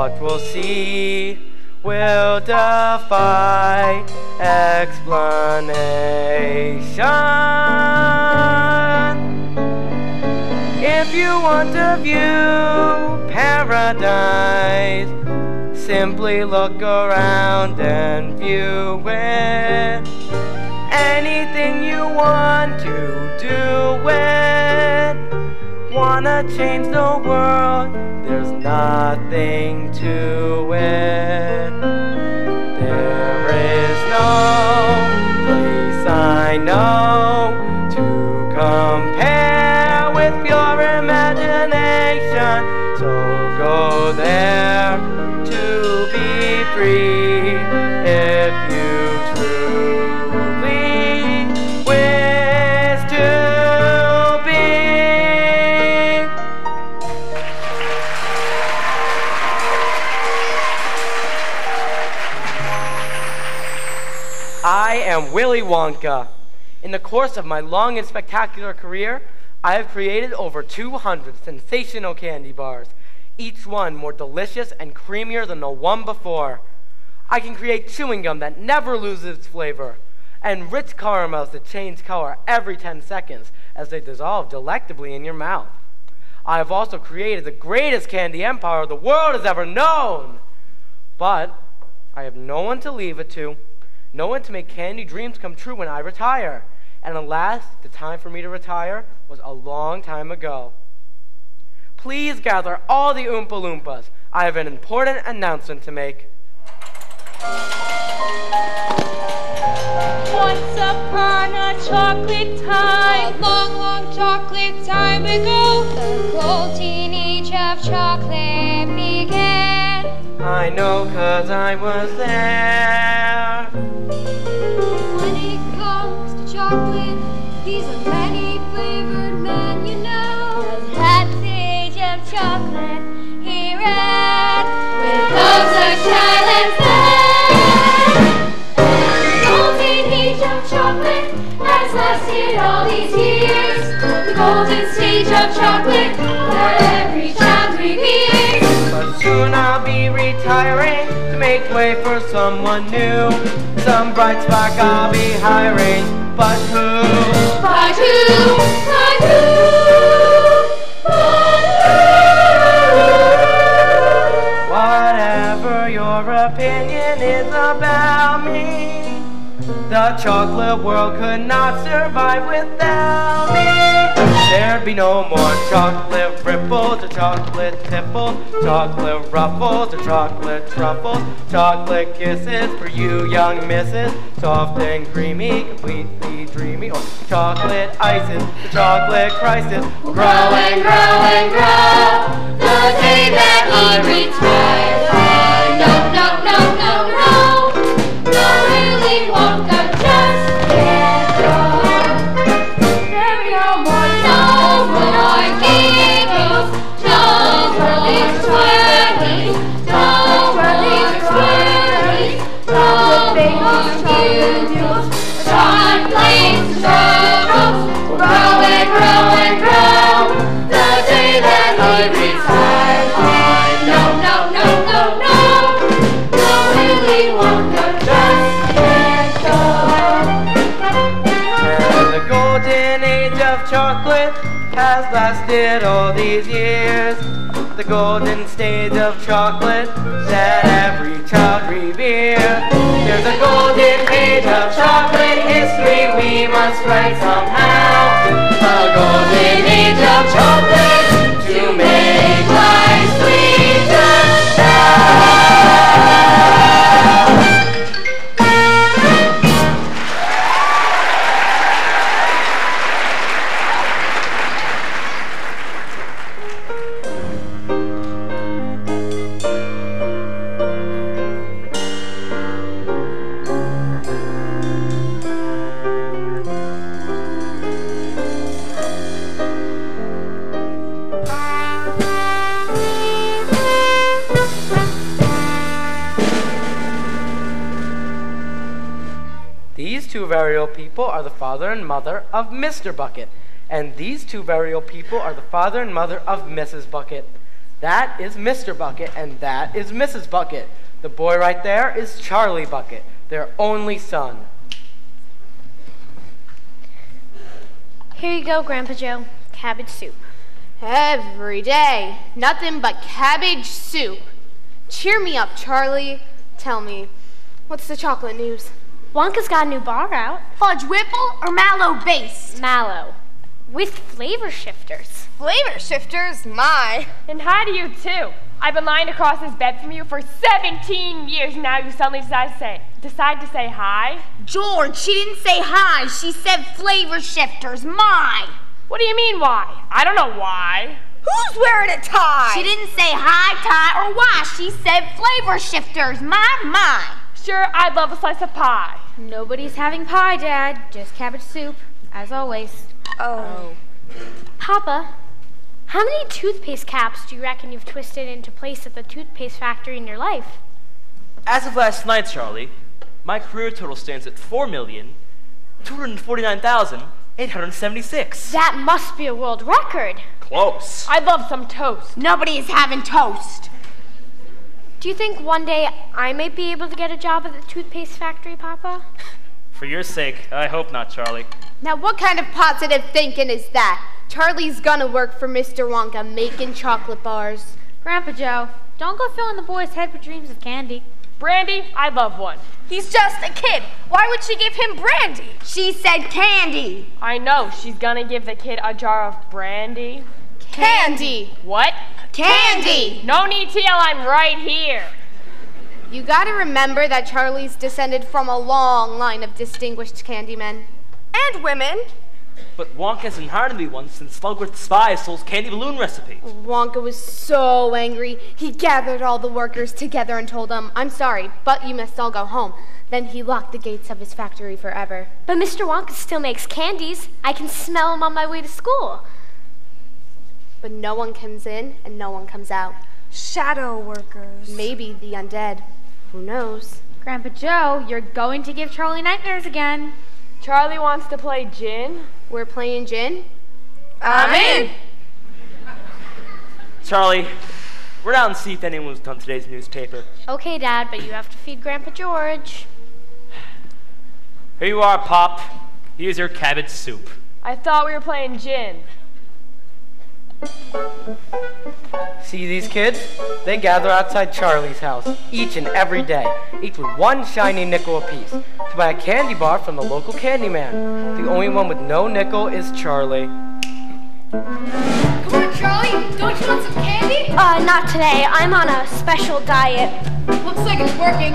What we'll see will defy explanation. If you want to view paradise, simply look around and view it. Anything you want to do it. Wanna change the Willy Wonka. In the course of my long and spectacular career, I have created over 200 sensational candy bars, each one more delicious and creamier than the one before. I can create chewing gum that never loses its flavor, and rich caramels that change color every 10 seconds as they dissolve delectably in your mouth. I have also created the greatest candy empire the world has ever known. But I have no one to leave it to, no one to make candy dreams come true when I retire. And alas, the time for me to retire was a long time ago. Please gather all the Oompa Loompas. I have an important announcement to make. Once upon a chocolate time, A long, long chocolate time ago, the golden age of chocolate began. I know cause I was there. When it comes to chocolate, he's a many flavored man, you know. At the age of chocolate, he read With loves of child and golden age of chocolate has lasted all these years. The golden stage of chocolate that every child reveres. But soon I'll be retiring make way for someone new. Some bright spark I'll be hiring, but who? By who? By who? By who? Whatever your opinion is about me, the chocolate world could not survive without me. There'd be no more chocolate ripples or chocolate tipples, chocolate ruffles or chocolate truffles, chocolate kisses for you young misses, soft and creamy, completely dreamy, or chocolate ices, the chocolate crisis grow and grow and grow. The day that he retires. No, no, no, no, no. No, Willy Wonka these years. The golden stage of chocolate that every child reveres. There's a golden page of chocolate history we must write somehow. A golden age of chocolate two old people are the father and mother of Mr. Bucket. And these two old people are the father and mother of Mrs. Bucket. That is Mr. Bucket, and that is Mrs. Bucket. The boy right there is Charlie Bucket, their only son. Here you go, Grandpa Joe. Cabbage soup. Every day, nothing but cabbage soup. Cheer me up, Charlie. Tell me, what's the chocolate news? Wonka's got a new bar out. Fudge Whipple or Mallow Base? Mallow. With flavor shifters. Flavor shifters, my. And hi to you too. I've been lying across this bed from you for 17 years. Now you suddenly decide to say, decide to say hi. George, she didn't say hi. She said flavor shifters, my. What do you mean why? I don't know why. Who's wearing a tie? She didn't say hi, tie, or why. She said flavor shifters, my, my. Sure, I'd love a slice of pie. Nobody's having pie, Dad. Just cabbage soup, as always. Oh. Papa, how many toothpaste caps do you reckon you've twisted into place at the toothpaste factory in your life? As of last night, Charlie, my career total stands at four million two hundred forty-nine thousand eight hundred seventy-six. That must be a world record. Close. I'd love some toast. Nobody is having toast. Do you think one day I might be able to get a job at the toothpaste factory, Papa? For your sake, I hope not, Charlie. Now, what kind of positive thinking is that? Charlie's gonna work for Mr. Wonka making chocolate bars. Grandpa Joe, don't go filling the boy's head with dreams of candy. Brandy, I'd love one. He's just a kid. Why would she give him brandy? She said candy. I know, she's gonna give the kid a jar of brandy. Candy. What? Candy. No need to yell, I'm right here. You gotta remember that Charlie's descended from a long line of distinguished candymen. And women. But Wonka hasn't hired to be one since Slugworth Spy stole his candy balloon recipe. Wonka was so angry. He gathered all the workers together and told them, I'm sorry, but you must all go home. Then he locked the gates of his factory forever. But Mr. Wonka still makes candies. I can smell them on my way to school. But no one comes in and no one comes out. Shadow workers. Maybe the undead. Who knows? Grandpa Joe, you're going to give Charlie nightmares again. Charlie wants to play gin. We're playing gin? I'm in. Charlie, we're out and see if anyone's done today's newspaper. Okay, Dad, but you have to feed Grandpa George. Here you are, Pop. Here's your cabbage soup. I thought we were playing gin. See these kids? They gather outside Charlie's house each and every day, each with one shiny nickel apiece, to buy a candy bar from the local candy man. The only one with no nickel is Charlie. Come on, Charlie. Don't you want some candy? Uh, not today. I'm on a special diet. Looks like it's working.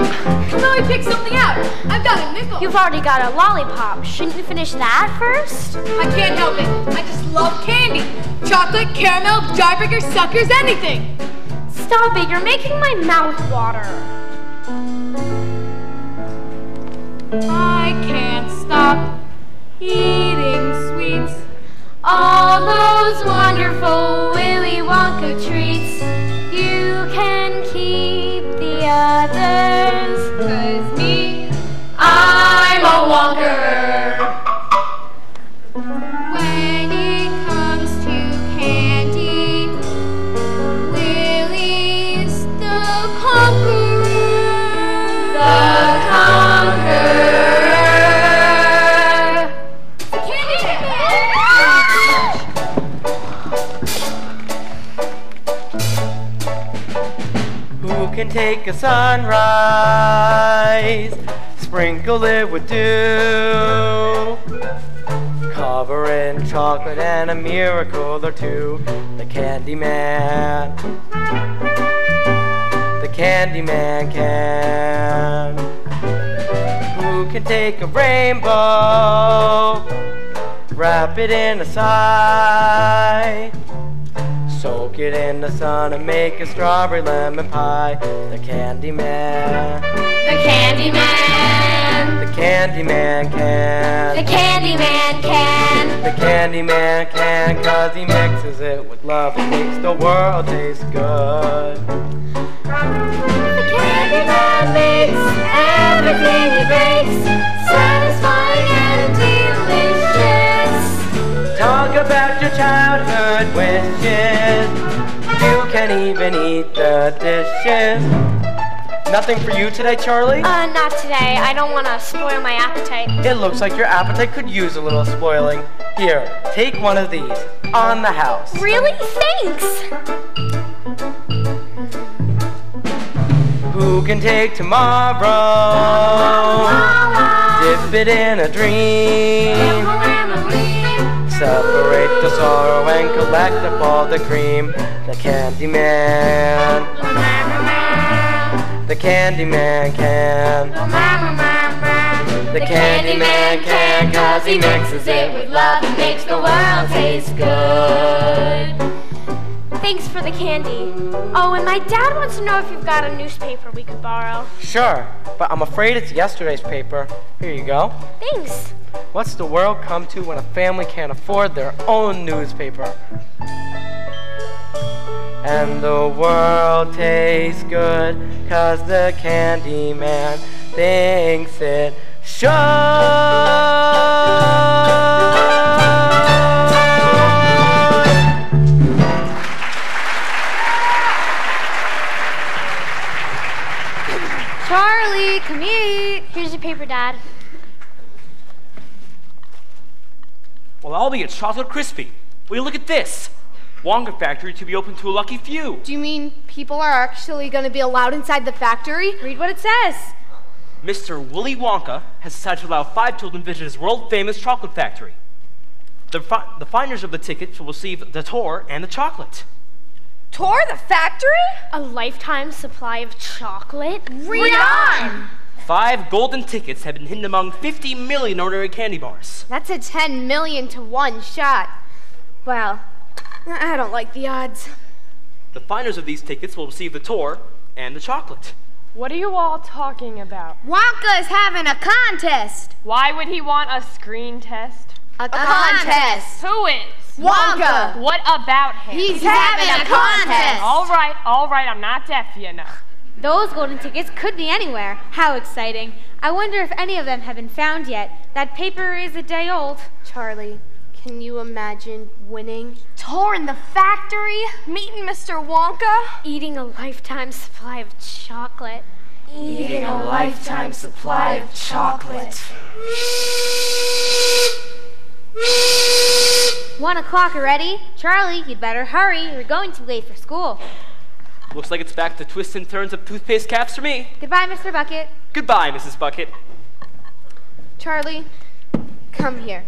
Come on, we pick something out. I've got a nickel. You've already got a lollipop. Shouldn't you finish that first? I can't help it. I just love candy. Chocolate, caramel, jawbreaker, suckers, anything. Stop it. You're making my mouth water. I can't stop eating sweets. All those wonderful Willy Wonka treats. You can keep others. Cause me, I'm a Wonker. Take a sunrise, sprinkle it with dew, cover in chocolate and a miracle or two? The Candy Man. The Candy Man can. Who can take a rainbow, wrap it in a sigh? Soak it in the sun and make a strawberry lemon pie. The Candy Man. The Candy Man. The Candy Man can. The Candy Man can. The Candy Man can, cause he mixes it with love and makes the world taste good. The Candy Man makes everything he breaks childhood wishes. You can even eat the dishes. Nothing for you today, Charlie? Uh, not today. I don't want to spoil my appetite. It looks like your appetite could use a little spoiling. Here, take one of these. On the house. Really? Thanks. Who can take tomorrow? Dip it in a dream. Separate the sorrow and collect up all the cream. The candy man. The candy man can. The candy man can, cause he mixes it with love and makes the world taste good. Thanks for the candy. Oh, and my dad wants to know if you've got a newspaper we could borrow. Sure, but I'm afraid it's yesterday's paper. Here you go. Thanks. What's the world come to when a family can't afford their own newspaper? And the world tastes good, cause the candy man thinks it should. Charlie, come eat. Here's your paper, Dad. Well, I'll be a chocolate crispy. Will you look at this? Wonka factory to be open to a lucky few. Do you mean people are actually going to be allowed inside the factory? Read what it says. Mr. Willy Wonka has decided to allow five children to visit his world-famous chocolate factory. The, fi- the finders of the tickets will receive the tour and the chocolate. Tour the factory? A lifetime supply of chocolate? Read on! Five golden tickets have been hidden among 50 million ordinary candy bars. That's a 10 million to one shot. Well, I don't like the odds. The finders of these tickets will receive the tour and the chocolate. What are you all talking about? Wonka is having a contest. Why would he want a screen test? A, contest. Who is? Wonka. What about him? He's having a contest. All right, all right, I'm not deaf, you know. Those golden tickets could be anywhere. How exciting. I wonder if any of them have been found yet. That paper is a day old. Charlie, can you imagine winning? Tour in the factory? Meeting Mr. Wonka? Eating a lifetime supply of chocolate. Eating a lifetime supply of chocolate. One o'clock already? Charlie, you'd better hurry. You're going to be late for school. Looks like it's back to twists and turns of toothpaste caps for me. Goodbye, Mr. Bucket. Goodbye, Mrs. Bucket. Charlie, come here.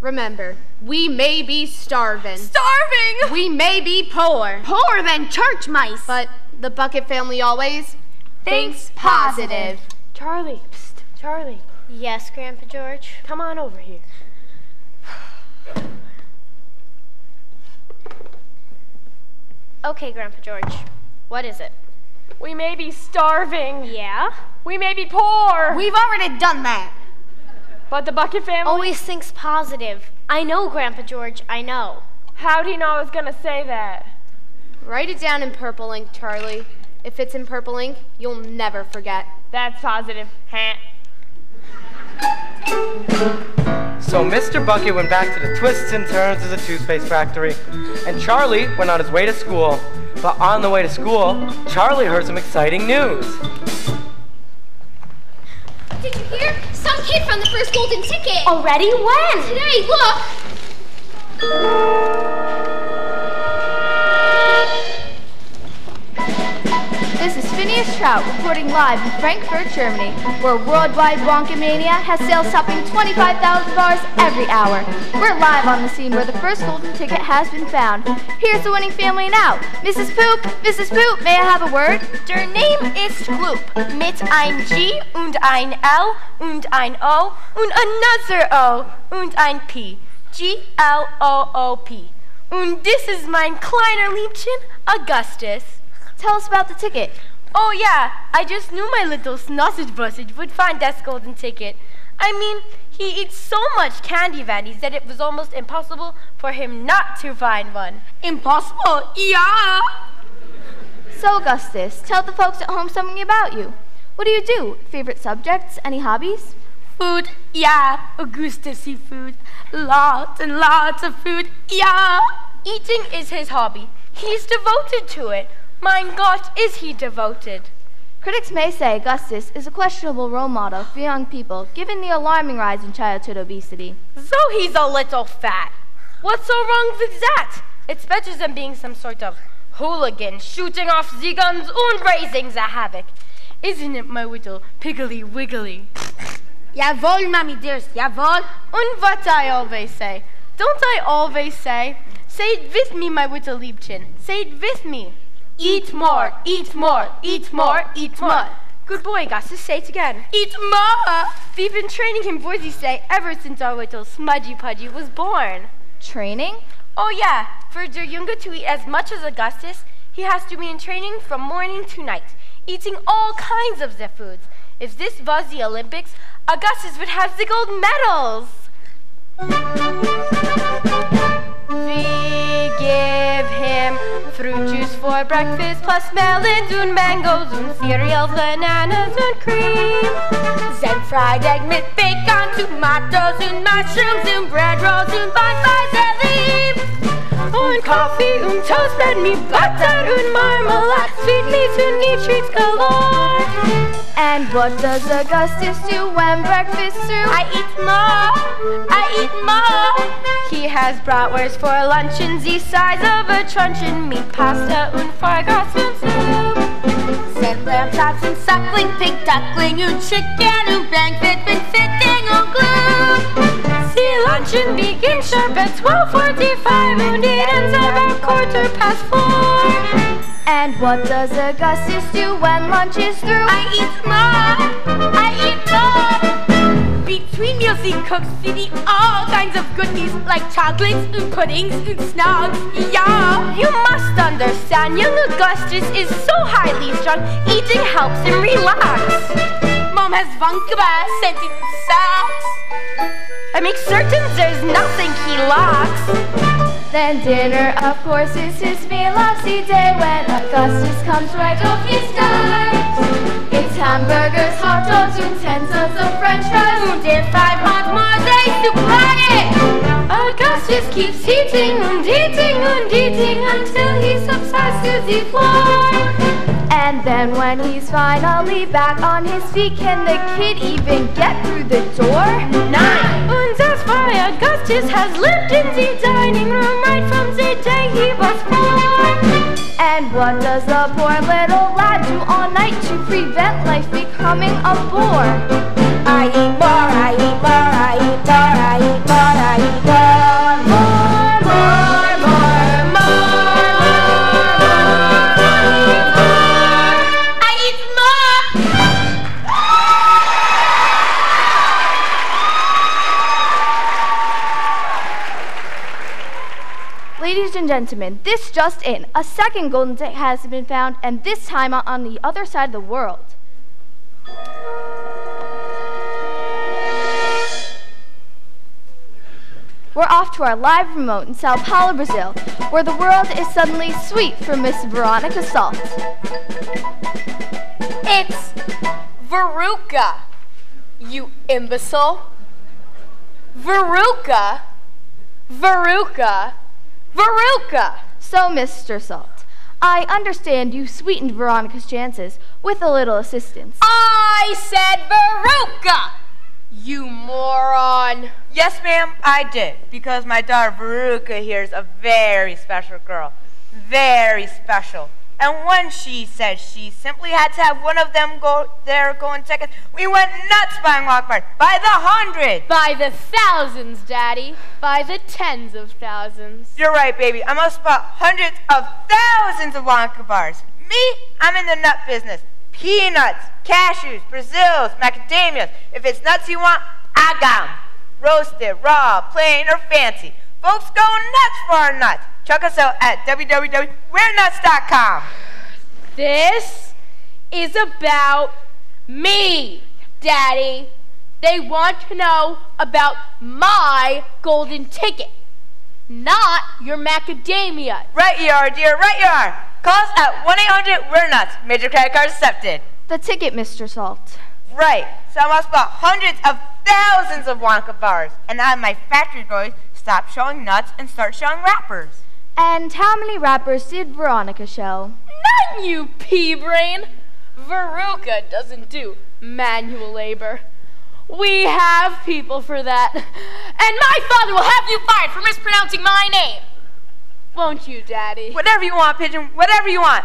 Remember, we may be starving. Starving! We may be poor. Poorer than church mice. But the Bucket family always Thinks positive. Charlie, psst, Charlie, Yes, Grandpa George. come on over here. Okay, Grandpa George. What is it? We may be starving. Yeah? We may be poor. We've already done that. but the Bucket family. Always thinks positive. I know, Grandpa George. I know. How do you know I was gonna say that? Write it down in purple ink, Charlie. If it's in purple ink, you'll never forget. That's positive. Heh. So Mr. Bucket went back to the twists and turns of the toothpaste factory, and Charlie went on his way to school. But on the way to school, Charlie heard some exciting news. Did you hear? Some kid found the first golden ticket. Already? When? Today, look. Trout reporting live in Frankfurt, Germany, where worldwide Wonka Mania has sales topping 25,000 bars every hour. We're live on the scene where the first golden ticket has been found. Here's the winning family now. Mrs. Poop, Mrs. Poop, may I have a word? Der Name ist Gloop mit ein G und ein L und ein O und another O und ein P. G-L-O-O-P. Und this is mein kleiner Liebchen, Augustus. Tell us about the ticket. Oh yeah, I just knew my little sausage bussage would find that golden ticket. I mean, he eats so much candy vannies that it was almost impossible for him not to find one. Impossible? Yeah. So, Augustus, tell the folks at home something about you. What do you do? Favorite subjects? Any hobbies? Food, yeah, Augustus seafood. Lots and lots of food, yeah. Eating is his hobby. He's devoted to it. Mein Gott, is he devoted. Critics may say Augustus is a questionable role model for young people, given the alarming rise in childhood obesity. So he's a little fat. What's so wrong with that? It's better than being some sort of hooligan shooting off the guns and raising the havoc. Isn't it, my little piggly wiggly? Jawohl, Mommy dearest, jawohl. And what I always say. Don't I always say? Say it with me, my little Liebchen. Say it with me. Eat more, eat more, eat more, eat more. Good boy, Augustus, say it again. Eat more! We've been training him for this day ever since our little smudgy pudgy was born. Training? Oh yeah, for der Junge to eat as much as Augustus, he has to be in training from morning to night, eating all kinds of the foods. If this was the Olympics, Augustus would have the gold medals. We give him fruit juice for breakfast, plus melons and mangoes and cereals, bananas and cream. Then fried egg with bacon, tomatoes and mushrooms and bread rolls and bonfires and leaves. And coffee and toast bread, me butter and marmalade, sweet meats and neat treats galore. And what does Augustus do when breakfast through? I eat more, I eat more. He has bratwurst for lunch and the size of a truncheon, meat pasta and fargas and soup. Then lamb chops and suckling, pig duckling and chicken and banquet and fitting and glue. See luncheon begins sharp at 12.45 and it ends about quarter past four. And what does Augustus do when lunch is through? I eat more, I eat more. Between meals he cooks, feeding all kinds of goodies like chocolates and puddings and snacks. Yeah, you must understand, young Augustus is so highly strung, eating helps him relax. Mom has Vancouver sent in socks. I make certain there's nothing he lacks. Then dinner, of course, is his of day when Augustus comes right off his diet. Hamburgers, hot dogs, and ten tons of french fries. And if I want more days to it, Augustus keeps eating and eating and eating until he subsides to the floor. And then when he's finally back on his feet, can the kid even get through the door? Nine. And that's why Augustus has lived in the dining room right from the day he was born. And what does the poor little lad do all night to prevent life becoming a bore? I eat more, I eat more, I eat gentlemen, this just in. A second golden ticket has been found, and this time on the other side of the world. We're off to our live remote in Sao Paulo, Brazil, where the world is suddenly sweet for Miss Veronica Salt. It's Veruca, you imbecile. Veruca, Veruca, Veruca. So, Mr. Salt, I understand you sweetened Veronica's chances with a little assistance. I said Veruca, you moron. Yes, ma'am, I did. Because my daughter Veruca here is a very special girl. Very special. And when she said she simply had to have one of them go there going second, we went nuts buying Lockbird by the hundred. By the thousands, Daddy. By the tens of thousands. You're right, baby. I must bought hundreds of thousands of Wonka bars. Me, I'm in the nut business. Peanuts, cashews, Brazils, macadamias. If it's nuts you want, I got 'em. Roasted, raw, plain, or fancy. Folks go nuts for our nuts. Check us out at www.we'renuts.com. This is about me, Daddy. They want to know about my golden ticket, not your macadamia. Right you are, dear, right you are. Call us at 1-800-WE'RE-NUTS. Major credit cards accepted. The ticket, Mr. Salt. Right. So I must bought hundreds of thousands of Wonka bars. And I have my factory boys stop showing nuts and start showing wrappers. And how many rappers did Veronica show? None, you pea brain. Veruca doesn't do manual labor. We have people for that. And my father will have you fired for mispronouncing my name. Won't you, Daddy? Whatever you want, Pigeon, whatever you want.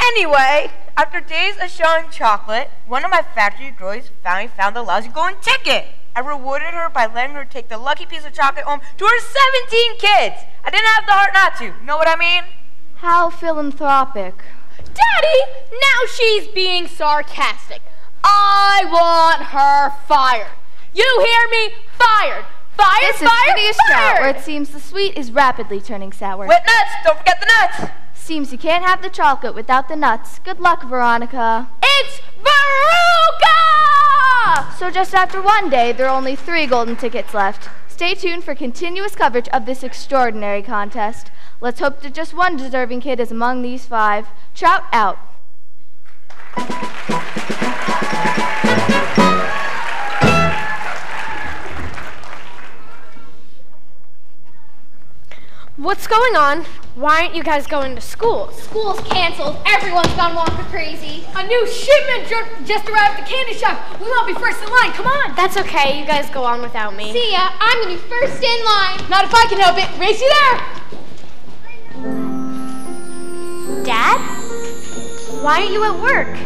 Anyway, after days of showing chocolate, one of my factory girls finally found the lousy golden ticket. I rewarded her by letting her take the lucky piece of chocolate home to her 17 kids. I didn't have the heart not to. Know what I mean? How philanthropic. Daddy, now she's being sarcastic. I want her fired. You hear me? Fired. Fired, This is fired, Phineas where it seems the sweet is rapidly turning sour. With nuts, don't forget the nuts. Seems you can't have the chocolate without the nuts. Good luck, Veronica. It's Veruca! Ah, so just after one day, there are only three golden tickets left. Stay tuned for continuous coverage of this extraordinary contest. Let's hope that just one deserving kid is among these five. Trout out. What's going on? Why aren't you guys going to school? School's canceled. Everyone's gone Wonka crazy. A new shipment ju- just arrived at the candy shop. We won't be first in line. Come on. That's okay. You guys go on without me. See ya. I'm gonna be first in line. Not if I can help it. Race you there. Dad? Why aren't you at work?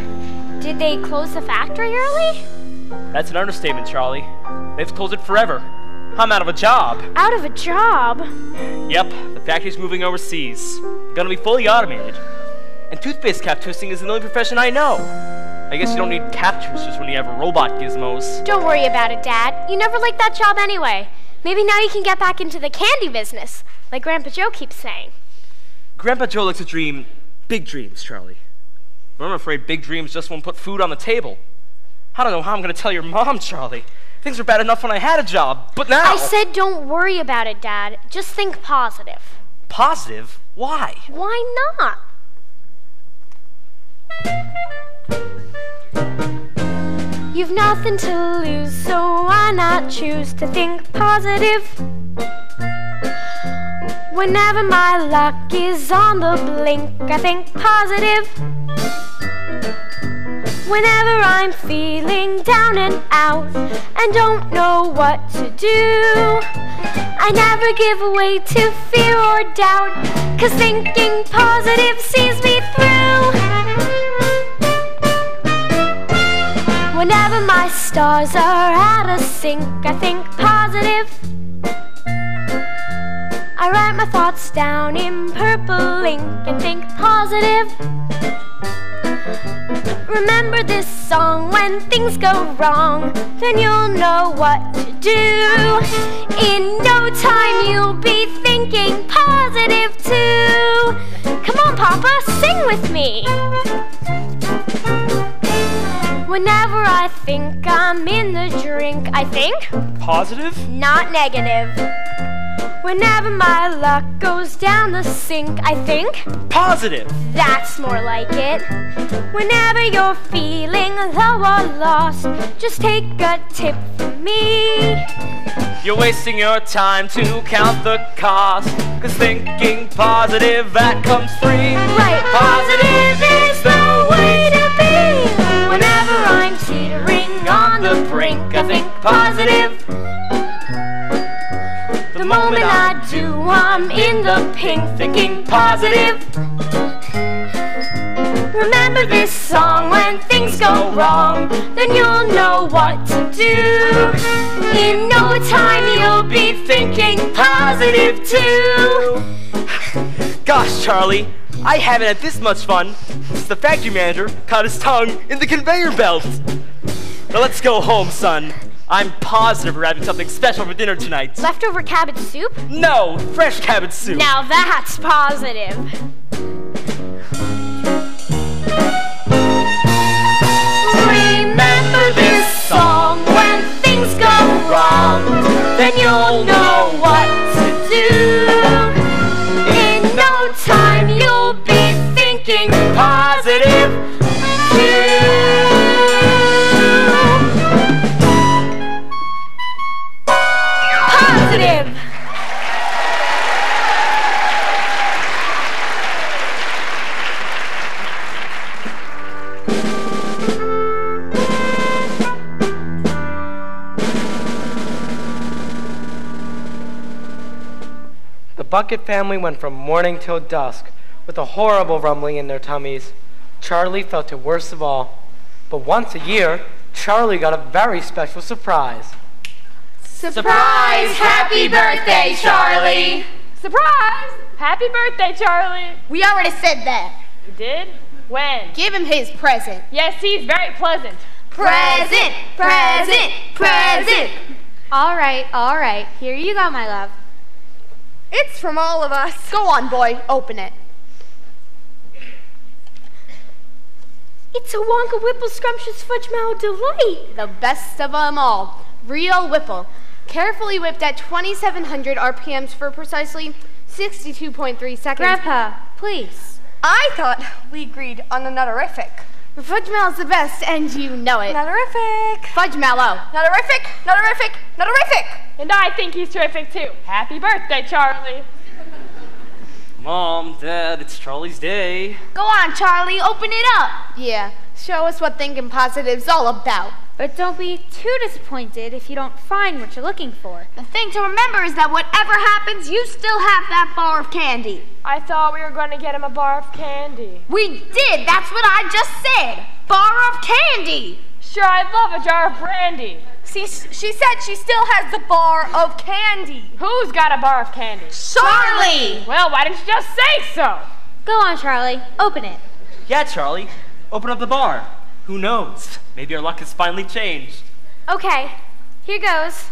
Did they close the factory early? That's an understatement, Charlie. They've closed it forever. I'm out of a job. Out of a job? Yep, the factory's moving overseas. Gonna be fully automated. And toothpaste cap twisting is the only profession I know. I guess you don't need cap twisters when you have robot gizmos. Don't worry about it, Dad. You never liked that job anyway. Maybe now you can get back into the candy business, like Grandpa Joe keeps saying. Grandpa Joe likes to dream big dreams, Charlie. But I'm afraid big dreams just won't put food on the table. I don't know how I'm gonna tell your mom, Charlie. Things were bad enough when I had a job, but now. I said don't worry about it, Dad. Just think positive. Positive? Why? Why not? You've nothing to lose, so why not choose to think positive? Whenever my luck is on the blink, I think positive. Whenever I'm feeling down and out and don't know what to do, I never give way to fear or doubt, cause thinking positive sees me through. Whenever my stars are out of sync, I think positive. I write my thoughts down in purple ink and think positive. Remember this song when things go wrong, then you'll know what to do. In no time, you'll be thinking positive too. Come on, Papa, sing with me. Whenever I think I'm in the drink, I think Positive? not negative. Whenever my luck goes down the sink, I think Positive! that's more like it. Whenever you're feeling low or lost, just take a tip from me. You're wasting your time to count the cost. Cause thinking positive, that comes free. Right, positive is the way to be. Whenever I'm teetering on the brink, I think positive. The moment I do, I'm in the pink, thinking positive. Remember this song when things go wrong, then you'll know what to do. In no time, you'll be thinking positive too. Gosh, Charlie, I haven't had this much fun since the factory manager caught his tongue in the conveyor belt. Now let's go home, son. I'm positive we're having something special for dinner tonight. Leftover cabbage soup? No, fresh cabbage soup. Now that's positive. Remember this song when things go wrong, then you'll know what Bucket family went from morning till dusk with a horrible rumbling in their tummies. Charlie felt it worst of all. But once a year, Charlie got a very special surprise. Surprise! Happy birthday, Charlie! Surprise! Happy birthday, Charlie! We already said that. You did? When? Give him his present. Yes, he's very pleasant. Present, present, present. All right, all right. Here you go, my love. It's from all of us. Go on, boy. Open it. It's a Wonka Whipple Scrumptious Fudge Mallow Delight. The best of them all. Real Whipple. Carefully whipped at 2700 RPMs for precisely 62.3 seconds. Grandpa, please. I thought we agreed on a nutterific. Fudge Mallow's the best, and you know it. Nutterific. Fudge Mallow. Nutterific. Nutterific. Nutterific. And I think he's terrific too. Happy birthday, Charlie. Mom, Dad, it's Charlie's day. Go on, Charlie, open it up. Yeah, show us what thinking positive's all about. But don't be too disappointed if you don't find what you're looking for. The thing to remember is that whatever happens, you still have that bar of candy. I thought we were going to get him a bar of candy. We did, that's what I just said. Bar of candy. Sure, I'd love a jar of brandy. See, she said she still has the bar of candy. Who's got a bar of candy? Charlie! Well, why didn't you just say so? Go on, Charlie. Open it. Yeah, Charlie. Open up the bar. Who knows? Maybe our luck has finally changed. Okay, here goes.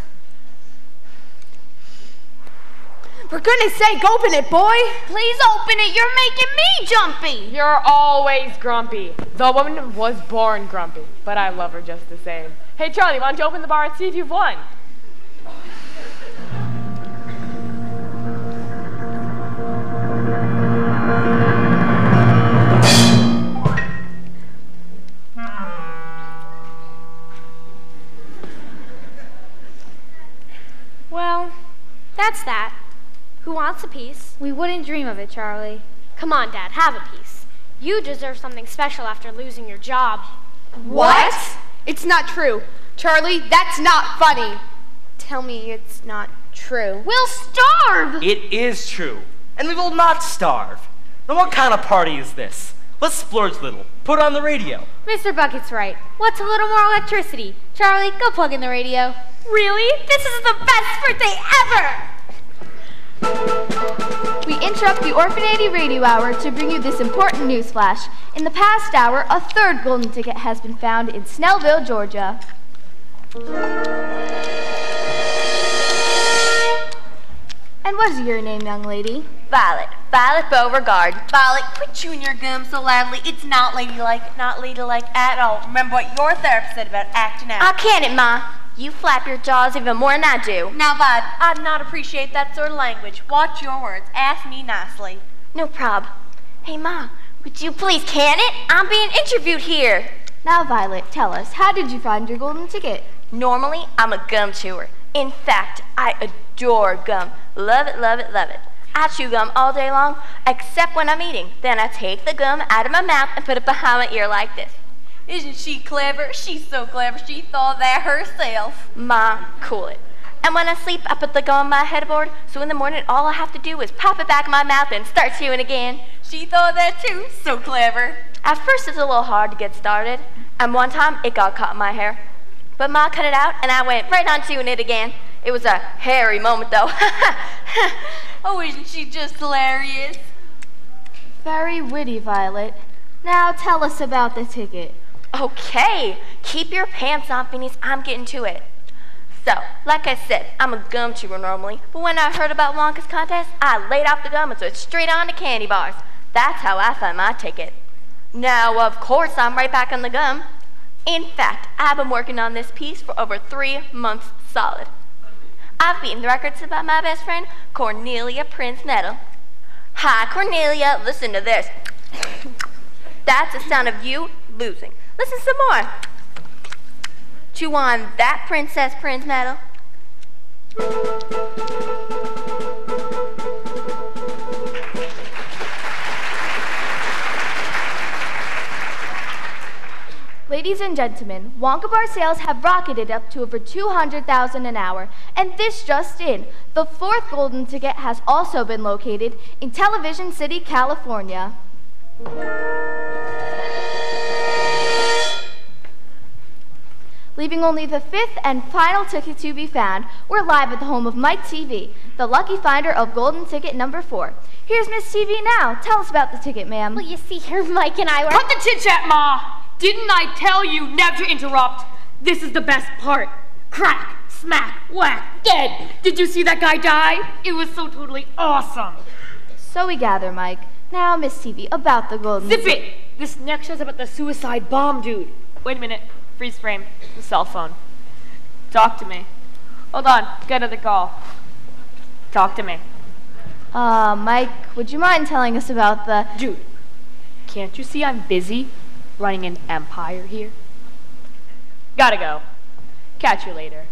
For goodness sake, open it, boy! Please open it, you're making me jumpy. You're always grumpy. The woman was born grumpy, but I love her just the same. Hey, Charlie, why don't you open the bar and see if you've won? Well, that's that. Who wants a piece? We wouldn't dream of it, Charlie. Come on, Dad, have a piece. You deserve something special after losing your job. What? It's not true. Charlie, that's not funny. Tell me it's not true. We'll starve. It is true. And we will not starve. Now, what kind of party is this? Let's splurge a little. Put on the radio. Mr. Bucket's right. What's a little more electricity? Charlie, go plug in the radio. Really? This is the best birthday ever! We interrupt the Orphanady Radio Hour to bring you this important news flash. In the past hour, a third golden ticket has been found in Snellville, Georgia. And what is your name, young lady? Violet. Violet Beauregarde. Violet, quit chewing your gum so loudly. It's not ladylike, not ladylike at all. Remember what your therapist said about acting out. I can't it, Ma. You flap your jaws even more than I do. Now, Vibe, I'd not appreciate that sort of language. Watch your words. Ask me nicely. No prob. Hey, Ma, would you please can it? I'm being interviewed here. Now, Violet, tell us, how did you find your golden ticket? Normally, I'm a gum chewer. In fact, I adore gum. Love it, love it, love it. I chew gum all day long, except when I'm eating. Then I take the gum out of my mouth and put it behind my ear like this. Isn't she clever? She's so clever, she thought that herself. Ma, cool it. And when I sleep, I put the gum on my headboard, so in the morning, all I have to do is pop it back in my mouth and start chewing again. She thought that too. So clever. At first, it's a little hard to get started, and one time, it got caught in my hair. But Ma cut it out, and I went right on chewing it again. It was a hairy moment, though. oh, isn't she just hilarious? Very witty, Violet. Now tell us about the ticket. Okay, keep your pants on, Phineas. I'm getting to it. So, like I said, I'm a gum chewer normally, but when I heard about Wonka's contest, I laid off the gum and went straight on to candy bars. That's how I found my ticket. Now, of course, I'm right back on the gum. In fact, I've been working on this piece for over three months solid. I've beaten the records about my best friend, Cornelia Prinzmetel. Hi, Cornelia, listen to this. That's the sound of you losing. Listen some more. Chew on that Princess Prinzmetel. Ladies and gentlemen, Wonka Bar sales have rocketed up to over 200,000 an hour, and this just in. The fourth golden ticket has also been located in Television City, California. Leaving only the fifth and final ticket to be found, we're live at the home of Mike Teavee, the lucky finder of golden ticket number four. Here's Miss Teavee now. Tell us about the ticket, ma'am. Well, you see here, Mike and I were. Cut the chit chat, Ma! Didn't I tell you never to interrupt? This is the best part. Crack, smack, whack, dead. Did you see that guy die? It was so totally awesome. So we gather, Mike. Now, Miss Teavee, about the golden Zip it! This next show's about the suicide bomb dude. Wait a minute. Freeze frame. The cell phone. Talk to me. Hold on. Get another call. Talk to me. Uh, Mike, would you mind telling us about the... Dude, can't you see I'm busy running an empire here? Gotta go. Catch you later.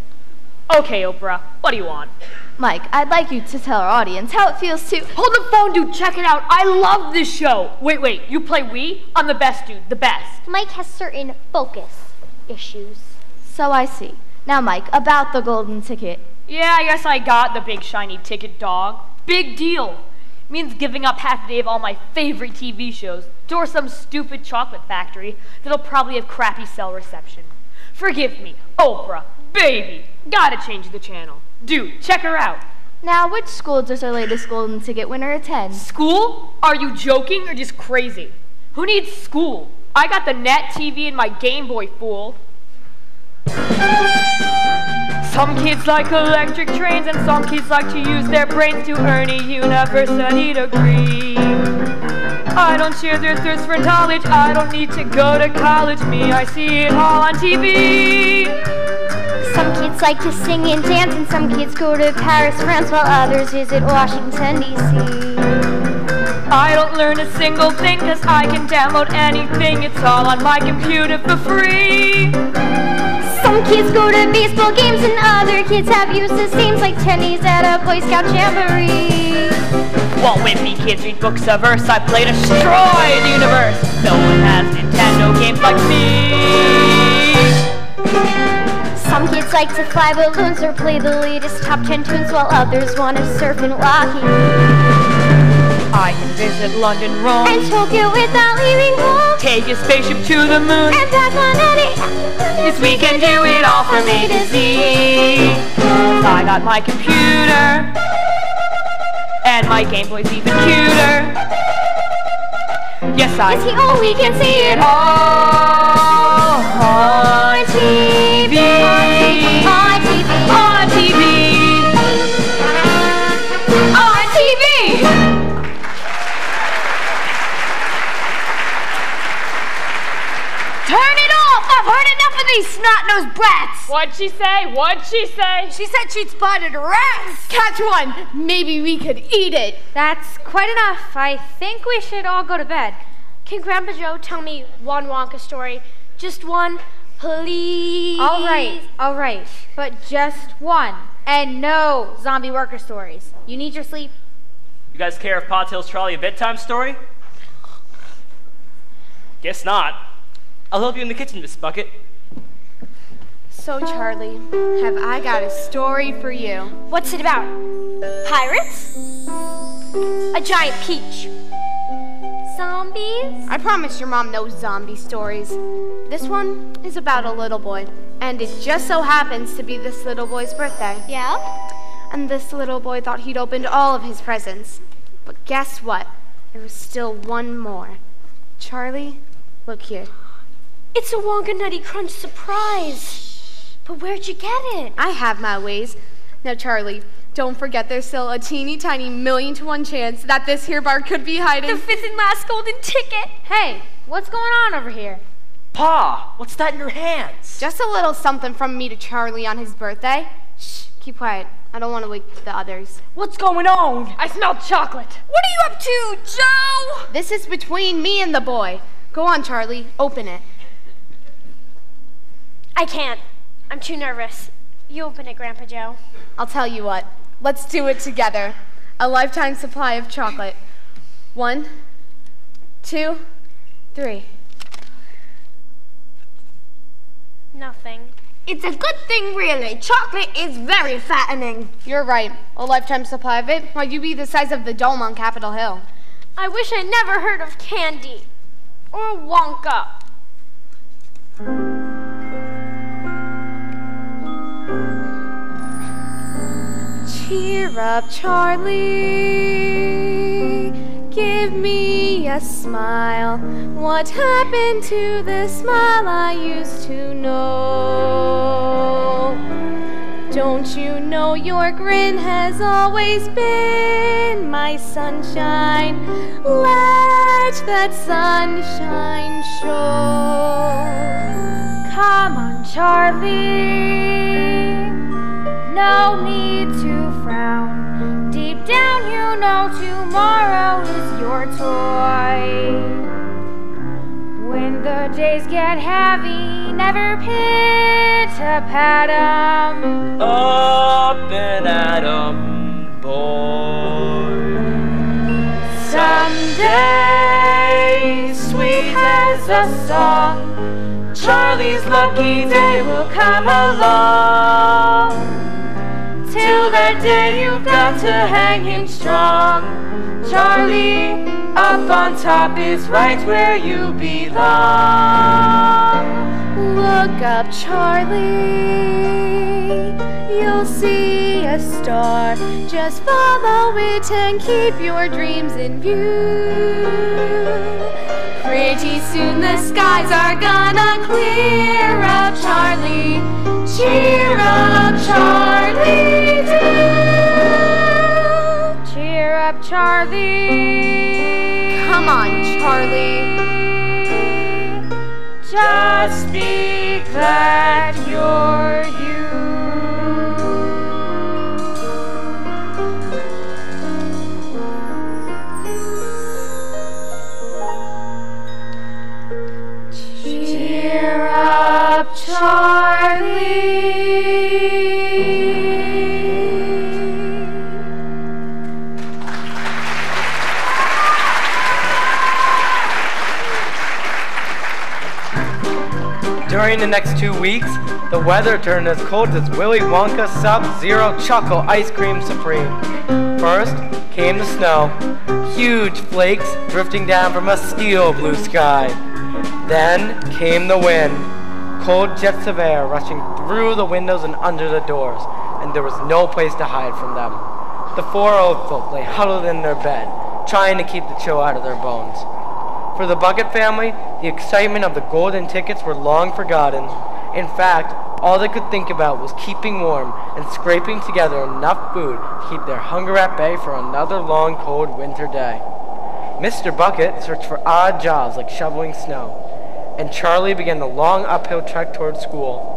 Okay, Oprah, what do you want? Mike, I'd like you to tell our audience how it feels to... Hold the phone, dude. Check it out. I love this show. Wait, wait. You play Wii? I'm the best, dude. The best. Mike has certain focus issues. So I see. Now, Mike, about the golden ticket. Yeah, I guess I got the big shiny ticket, dog. Big deal. Means giving up half a day of all my favorite TV shows to some stupid chocolate factory that'll probably have crappy cell reception. Forgive me, Oprah, baby. Gotta change the channel. Dude, check her out. Now, which school does our latest golden ticket winner attend? School? Are you joking or just crazy? Who needs school? I got the net TV and my Game Boy, fool. Some kids like electric trains and some kids like to use their brains to earn a university degree. I don't share their thirst for knowledge, I don't need to go to college, me, I see it all on TV. Some kids like to sing and dance, and some kids go to Paris, France, while others visit Washington, D.C. I don't learn a single thing, cause I can download anything, it's all on my computer for free. Some kids go to baseball games and other kids have useless names like tennies at a Boy Scout jamboree. While wimpy kids read books of verse, I play Destroy the Universe. No one has Nintendo games like me. Some kids like to fly balloons or play the latest top 10 tunes while others want to surf in Lockheed. I can visit London, Rome, and Tokyo without leaving home. Take a spaceship to the moon, and back on any. Yes, we can do it all from A to Z. I got my computer, and my Game Boy's even cuter. Yes, I. Yes, he, oh, we can see it all snot-nosed brats! What'd she say? What'd she say? She said she'd spotted rats! Catch one! Maybe we could eat it! That's quite enough. I think we should all go to bed. Can Grandpa Joe tell me one Wonka story? Just one, please? All right, all right. But just one. And no zombie worker stories. You need your sleep. You guys care if Pa tells Charlie a bedtime story? Guess not. I'll help you in the kitchen, Miss Bucket. So, Charlie, have I got a story for you. What's it about? Pirates? A giant peach? Zombies? I promise your mom knows zombie stories. This one is about a little boy, and it just so happens to be this little boy's birthday. Yeah? And this little boy thought he'd opened all of his presents. But guess what? There was still one more. Charlie, look here. It's a Wonka Nutty Crunch surprise. But where'd you get it? I have my ways. Now, Charlie, don't forget there's still a teeny tiny million to one chance that this here bar could be hiding. The fifth and last golden ticket. Hey, what's going on over here? Pa, what's that in your hands? Just a little something from me to Charlie on his birthday. Shh, keep quiet. I don't want to wake the others. What's going on? I smell chocolate. What are you up to, Joe? This is between me and the boy. Go on, Charlie. Open it. I can't. I'm too nervous. You open it, Grandpa Joe. I'll tell you what. Let's do it together. A lifetime supply of chocolate. One, two, three. Nothing. It's a good thing, really. Chocolate is very fattening. You're right. A lifetime supply of it, why, you'd be the size of the dome on Capitol Hill. I wish I'd never heard of candy. Or Wonka. Cheer up, Charlie. Give me a smile. What happened to the smile I used to know? Don't you know your grin has always been my sunshine? Let that sunshine show. Come on, Charlie. No need to frown. Deep down, you know tomorrow is your toy. When the days get heavy, never pit a pat 'em. Up and at 'em, boy. Someday, sweet as a song, Charlie's lucky day will come along. Till that day, you've got to hang him strong. Charlie, up on top is right where you belong. Look up, Charlie. You'll see a star. Just follow it and keep your dreams in view. Pretty soon the skies are gonna clear up, Charlie. Cheer up, Charlie. Do. Cheer up, Charlie. Come on, Charlie. Just be glad you're you. Up, Charlie. During the next two weeks, the weather turned as cold as Willy Wonka Sub-Zero Choco Ice Cream Supreme. First came the snow, huge flakes drifting down from a steel blue sky. Then came the wind, cold jets of air rushing through the windows and under the doors, and there was no place to hide from them. The four old folk lay huddled in their bed, trying to keep the chill out of their bones. For the Bucket family, the excitement of the golden tickets were long forgotten. In fact, all they could think about was keeping warm and scraping together enough food to keep their hunger at bay for another long, cold winter day. Mr. Bucket searched for odd jobs like shoveling snow, and Charlie began the long uphill trek toward school.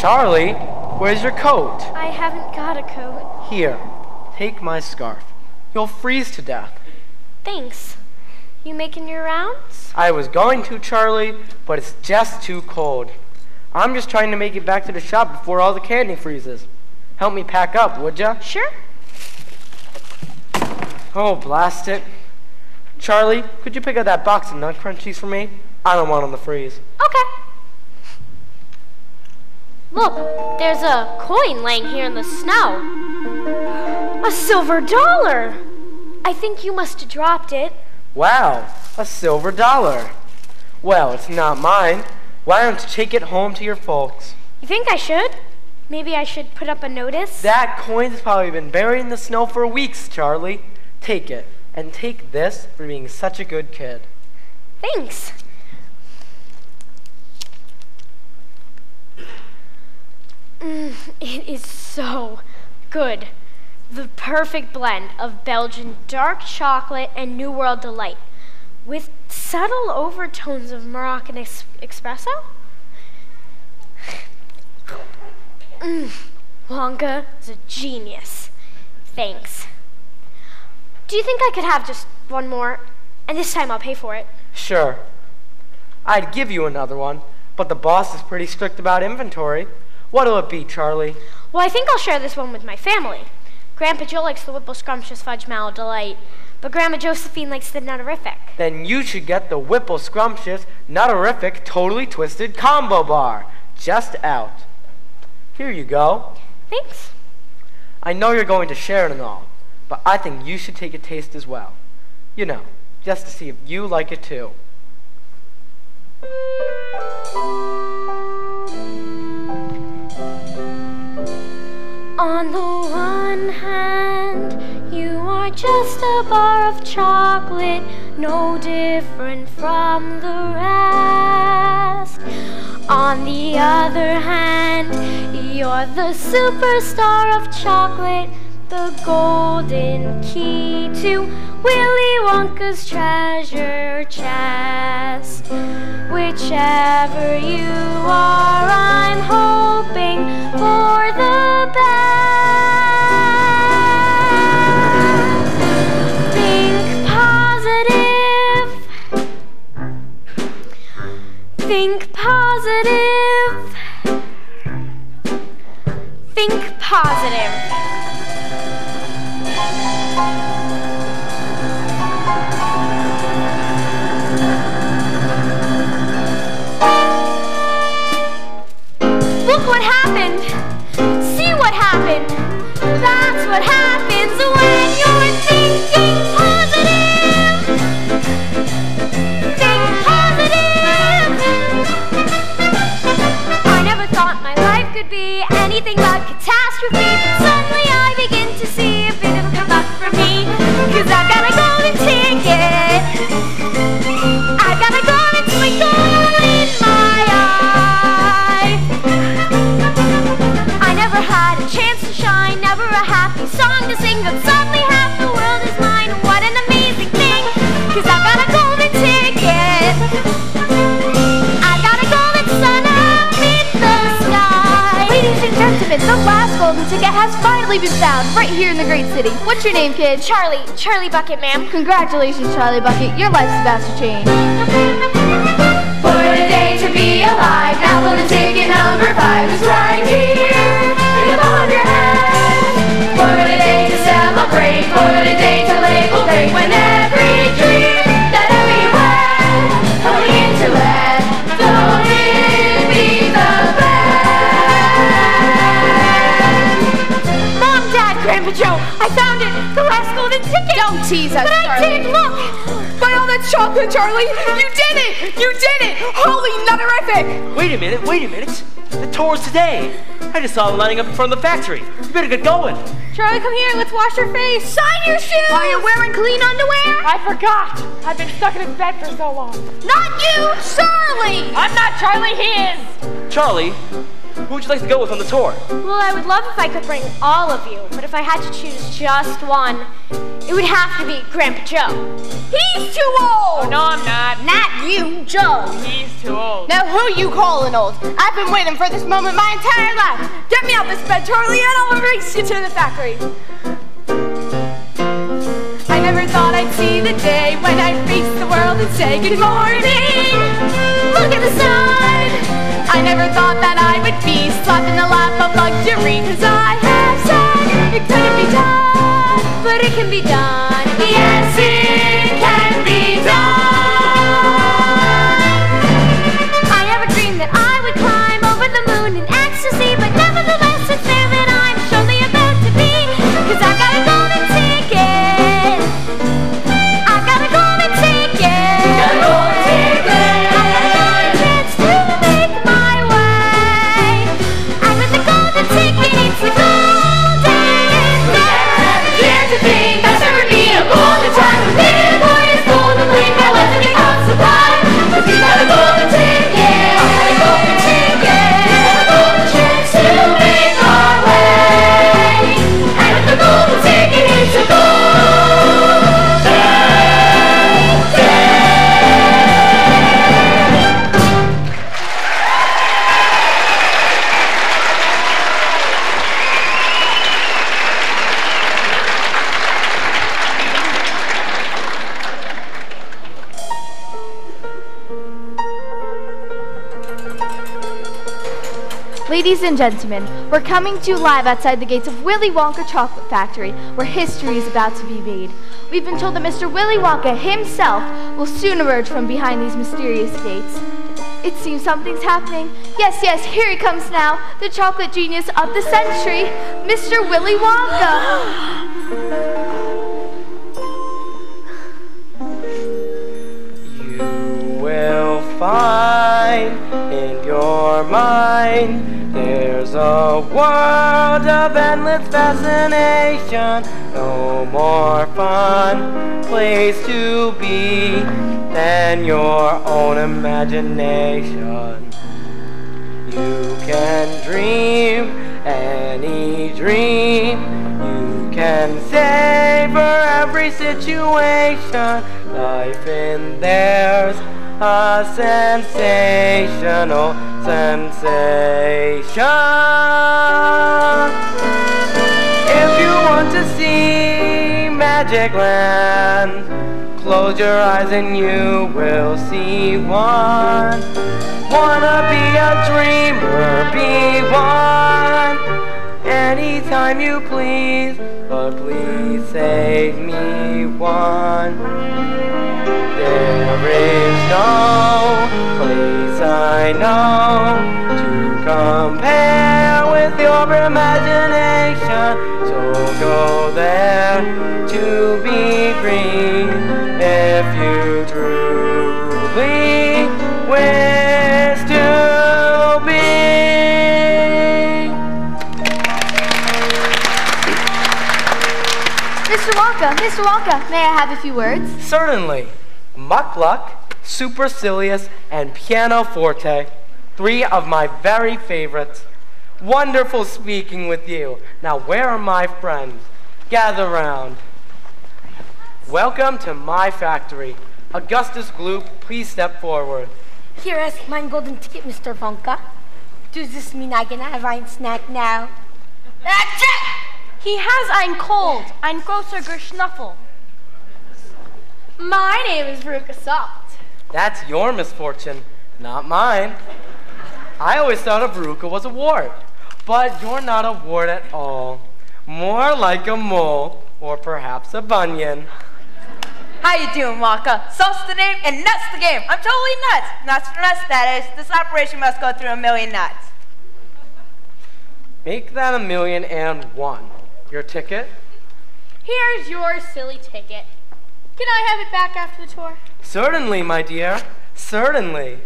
Charlie, where's your coat? I haven't got a coat. Here, take my scarf. You'll freeze to death. Thanks. You making your rounds? I was going to, Charlie, but it's just too cold. I'm just trying to make it back to the shop before all the candy freezes. Help me pack up, would ya? Sure. Oh, blast it. Charlie, could you pick up that box of nut crunchies for me? I don't want them to freeze. Okay. Look, there's a coin laying here in the snow. A silver dollar. I think you must have dropped it. Wow, a silver dollar. Well, it's not mine. Why don't you take it home to your folks? You think I should? Maybe I should put up a notice? That coin's probably been buried in the snow for weeks, Charlie. Take it, and take this for being such a good kid. Thanks. Mm, it is so good. The perfect blend of Belgian dark chocolate and New World delight, with subtle overtones of Moroccan es- espresso. Mm, Wonka is a genius. Thanks. Do you think I could have just one more? And this time I'll pay for it. Sure. I'd give you another one, but the boss is pretty strict about inventory. What'll it be, Charlie? Well, I think I'll share this one with my family. Grandpa Joe likes the Whipple Scrumptious Fudge Mallow Delight, but Grandma Josephine likes the Nutterific. Then you should get the Whipple Scrumptious, Nutterific, Totally Twisted Combo Bar. Just out. Here you go. Thanks. I know you're going to share it and all, but I think you should take a taste as well. You know, just to see if you like it too. On the one hand, you are just a bar of chocolate, no different from the rest. On the other hand, you're the superstar of chocolate, the golden key to Willy Wonka's treasure chest. Whichever you are, I'm hoping golden ticket has finally been found right here in the great city. What's your name, kid? Charlie, Charlie Bucket, ma'am. Congratulations, Charlie Bucket. Your life's about to change. What a day to be alive. Now golden ticket number five is right here in the palm of your hand. What a day to celebrate. What a day to label great when every dream ticket. Tease us, But I Charlie. did, look. By all that chocolate, Charlie! You did it! You did it! Holy nutterific! Wait a minute, wait a minute. The tour's today. I just saw them lining up in front of the factory. You better get going. Charlie, come here. Let's wash your face. Sign your shoes. Are you wearing clean underwear? I forgot. I've been stuck in his bed for so long. Not you, Charlie. I'm not Charlie, he is. Charlie, who would you like to go with on the tour? Well, I would love if I could bring all of you, but if I had to choose just one, it would have to be Grandpa Joe. He's too old! Oh, no, I'm not. Not you, Joe! He's too old. Now who you calling old? I've been waiting for this moment my entire life. Get me out this bed, Charlie, and I'll race you to the factory. I never thought I'd see the day when I'd face the world and say good morning. Look at the sun. I never thought that I would be slapped in the lap of luxury, cause I have said it couldn't be done. But it can be done. Yes, it can be done. And gentlemen, we're coming to you live outside the gates of Willy Wonka Chocolate Factory, where history is about to be made. We've been told that Mr. Willy Wonka himself will soon emerge from behind these mysterious gates. It seems something's happening. Yes, yes, here he comes now, the chocolate genius of the century, Mr. Willy Wonka. be than your own imagination. You can dream any dream. You can savor every situation. Life in there's a sensational sensation. If you want to see Magic Land, close your eyes and you will see one. Wanna be a dreamer, be one. Anytime you please, but please save me one. There is no place I know to compare with your imagination. Go there to be free if you truly wish to be. Mr. Wonka, Mr. Wonka, may I have a few words? Certainly. Muckluck, Supercilious, and Pianoforte. Three of my very favorites. Wonderful speaking with you. Now, where are my friends? Gather round. Welcome to my factory. Augustus Gloop, please step forward. Here is my golden ticket, Mr. Wonka. Does this mean I can have ein snack now? That's it! He has ein cold, ein großer Geschnuffel. My name is Veruca Salt. That's your misfortune, not mine. I always thought a Veruca was a wart, but you're not a wart at all. More like a mole, or perhaps a bunion. How you doing, Wonka? Salt's the name and nuts the game. I'm totally nuts. Nuts for nuts, that is. This operation must go through a million nuts. Make that a million and one. Your ticket? Here's your silly ticket. Can I have it back after the tour? Certainly, my dear. Certainly.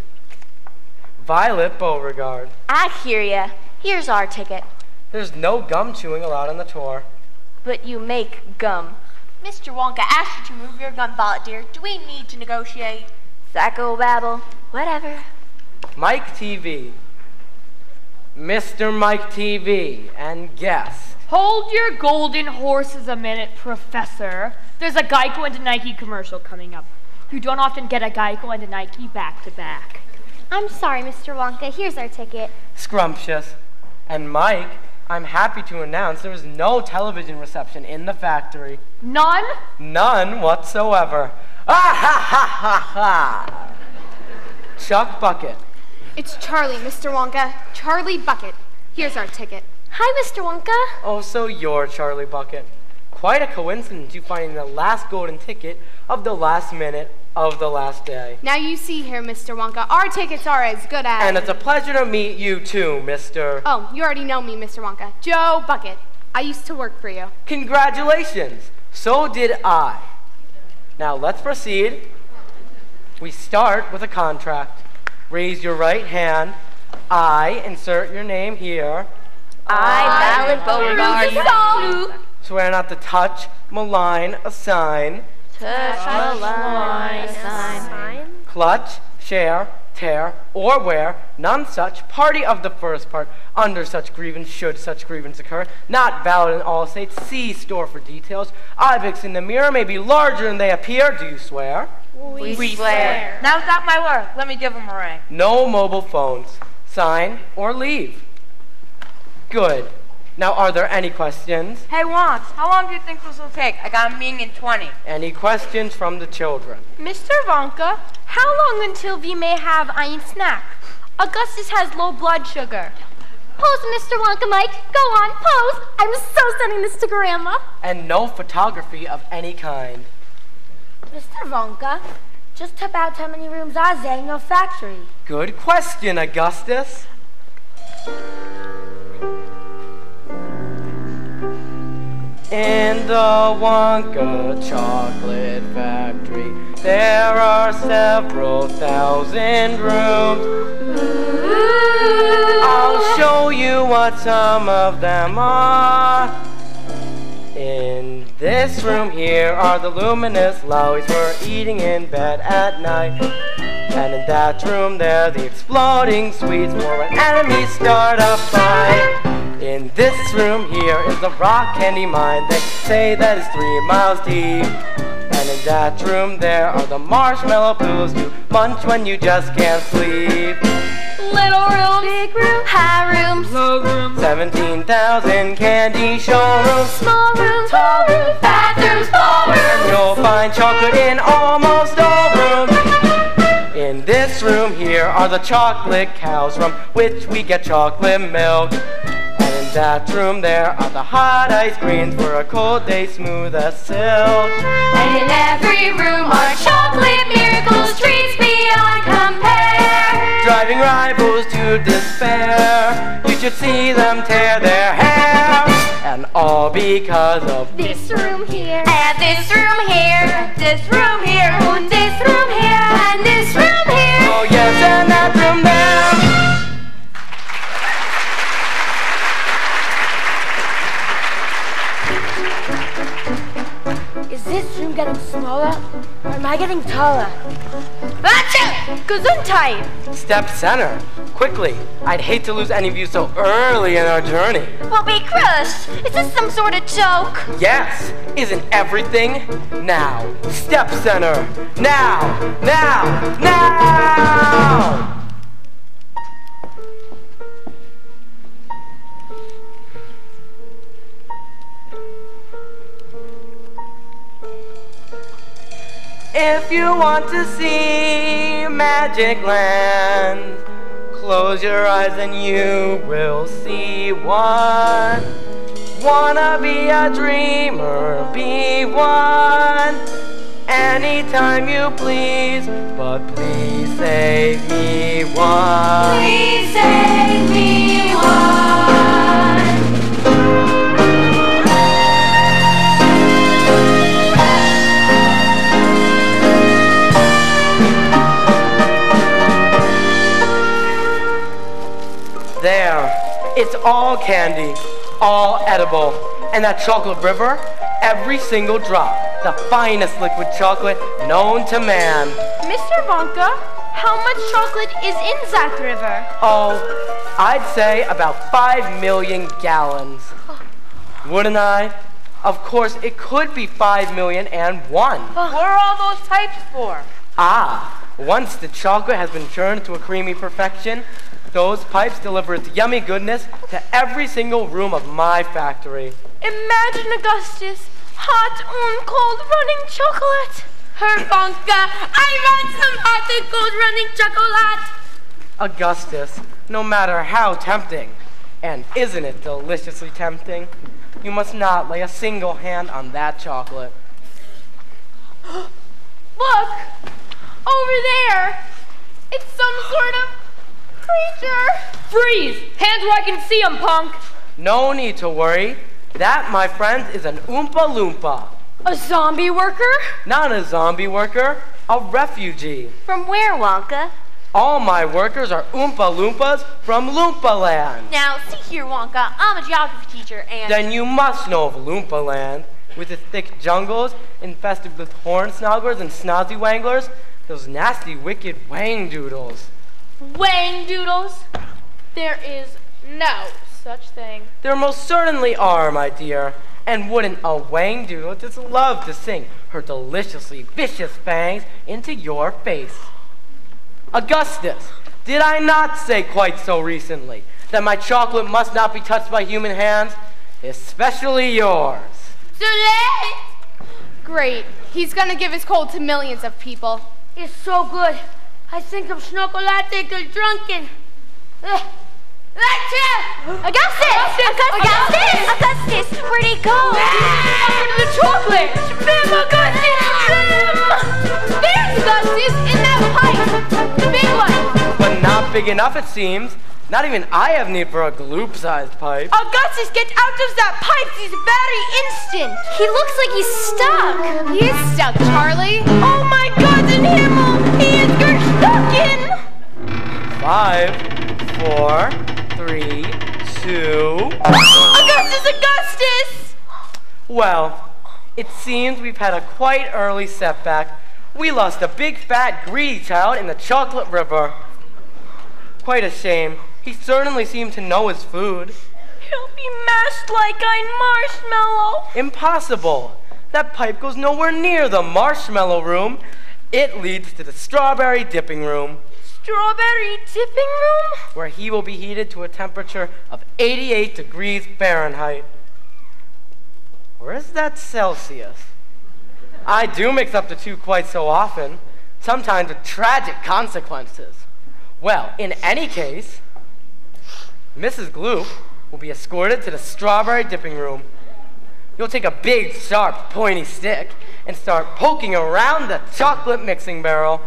Violet Beauregarde. I hear ya. Here's our ticket. There's no gum chewing allowed on the tour. But you make gum. Mr. Wonka asked you to move your gum gun, dear. Do we need to negotiate? Sacco babble. Whatever. Mike Teavee. Mr. Mike Teavee and guest. Hold your golden horses a minute, Professor. There's a Geico and a Nike commercial coming up. You don't often get a Geico and a Nike back to back. I'm sorry, Mr. Wonka. Here's our ticket. Scrumptious. And Mike, I'm happy to announce there is no television reception in the factory. None? None whatsoever. Ah ha ha ha ha! Chuck Bucket. It's Charlie, Mr. Wonka. Charlie Bucket. Here's our ticket. Hi, Mr. Wonka. Oh, so you're Charlie Bucket. Quite a coincidence you finding the last golden ticket of the last minute of the last day. Now you see here, Mr. Wonka, our tickets are as good as. And it's a pleasure to meet you too, Mr. Oh, you already know me, Mr. Wonka. Joe Bucket. I used to work for you. Congratulations. So did I. Now let's proceed. We start with a contract. Raise your right hand. I insert your name here. I, Violet Beauregarde. Swear not to touch, malign, assign, Touch, malign, sign. clutch, share, tear, or wear none such party of the first part under such grievance should such grievance occur, not valid in all states. See store for details. Objects in the mirror may be larger than they appear. Do you swear? We, swear. Now without my work, let me give him a ring. No mobile phones. Sign or leave. Good. Now, are there any questions? Hey, Wants, how long do you think this will take? I got a meeting in 20. Any questions from the children? Mr. Wonka, how long until we may have ein snack? Augustus has low blood sugar. Pose, Mr. Wonka Mike. Go on, pose. I'm so sending this to Grandma. And no photography of any kind. Mr. Wonka, just about how many rooms are there in your factory? Good question, Augustus. In the Wonka Chocolate Factory, there are several thousand rooms. I'll show you what some of them are. In this room here are the luminous lollies for eating in bed at night. And in that room there, the exploding sweets for when enemies start a fight. In this room here is the rock candy mine. They say that it's three miles deep. And in that room there are the marshmallow pillows you munch when you just can't sleep. Little room, big room, high room, low room, 17,000 candy showrooms, small room, tall room, bathrooms, ballrooms. You'll find chocolate in almost all rooms. In this room here are the chocolate cows from which we get chocolate milk. That room there are the hot ice creams for a cold day smooth as silk. And in every room are chocolate miracles, treats beyond compare. Driving rivals to despair, you should see them tear their hair. And all because of This room here, and this room here, this room here, and this room here, and this room here. Oh yes, and that room there. This room getting smaller, or am I getting taller? Achoo! Gesundheit! Step center. Quickly. I'd hate to lose any of you so early in our journey. We'll be crushed. Is this some sort of joke? Yes, isn't everything? Now, step center. Now, now, now! If you want to see Magic Land, close your eyes and you will see one. Wanna be a dreamer, be one. Anytime you please, but please save me one. Please save me one. It's all candy, all edible. And that chocolate river, every single drop, the finest liquid chocolate known to man. Mr. Wonka, how much chocolate is in that river? Oh, I'd say about five million gallons. Wouldn't I? Of course, it could be five million and one. What are all those types for? Ah, once the chocolate has been churned to a creamy perfection, those pipes deliver its yummy goodness to every single room of my factory. Imagine Augustus, hot and cold running chocolate. Her Wonka, I want some hot and cold running chocolate. Augustus, no matter how tempting, and isn't it deliciously tempting, you must not lay a single hand on that chocolate. Look! Over there! It's some sort of creature! Freeze! Hands where I can see see 'em, punk! No need to worry. That, my friends, is an Oompa Loompa. A zombie worker? Not a zombie worker, a refugee. From where, Wonka? All my workers are Oompa Loompas from Loompa Land. Now, see here, Wonka. I'm a geography teacher, and Then you must know of Loompa Land, with its thick jungles infested with horn hornswogglers and snozzwangers, those nasty, wicked whangdoodles. Whangdoodles? There is no such thing. There most certainly are, my dear. And wouldn't a whangdoodle just love to sink her deliciously vicious fangs into your face? Augustus, did I not say quite so recently that my chocolate must not be touched by human hands, especially yours? Too late! Great. He's gonna give his cold to millions of people. It's so good. I think I'm chocolate till drunken. Ugh. That's it! Augustus! Augustus! Augustus! Where'd he go? Under the chocolate! Bim, Augustus! Bim! There's Augustus in that pipe! The big one! But not big enough, it seems. Not even I have need for a gloop-sized pipe. Augustus, get out of that pipe this very instant! He looks like he's stuck. He is stuck, Charlie. Oh my Five, four, three, two. Augustus, Augustus! Well, it seems we've had a quite early setback. We lost a big, fat, greedy child in the chocolate river. Quite a shame. He certainly seemed to know his food. He'll be mashed like a marshmallow. Impossible. That pipe goes nowhere near the marshmallow room. It leads to the strawberry dipping room, Strawberry dipping room? where he will be heated to a temperature of 88 degrees Fahrenheit. Or is that Celsius? I do mix up the two quite so often, sometimes with tragic consequences. Well, in any case, Mrs. Gloop will be escorted to the strawberry dipping room. You'll take a big, sharp, pointy stick and start poking around the chocolate mixing barrel.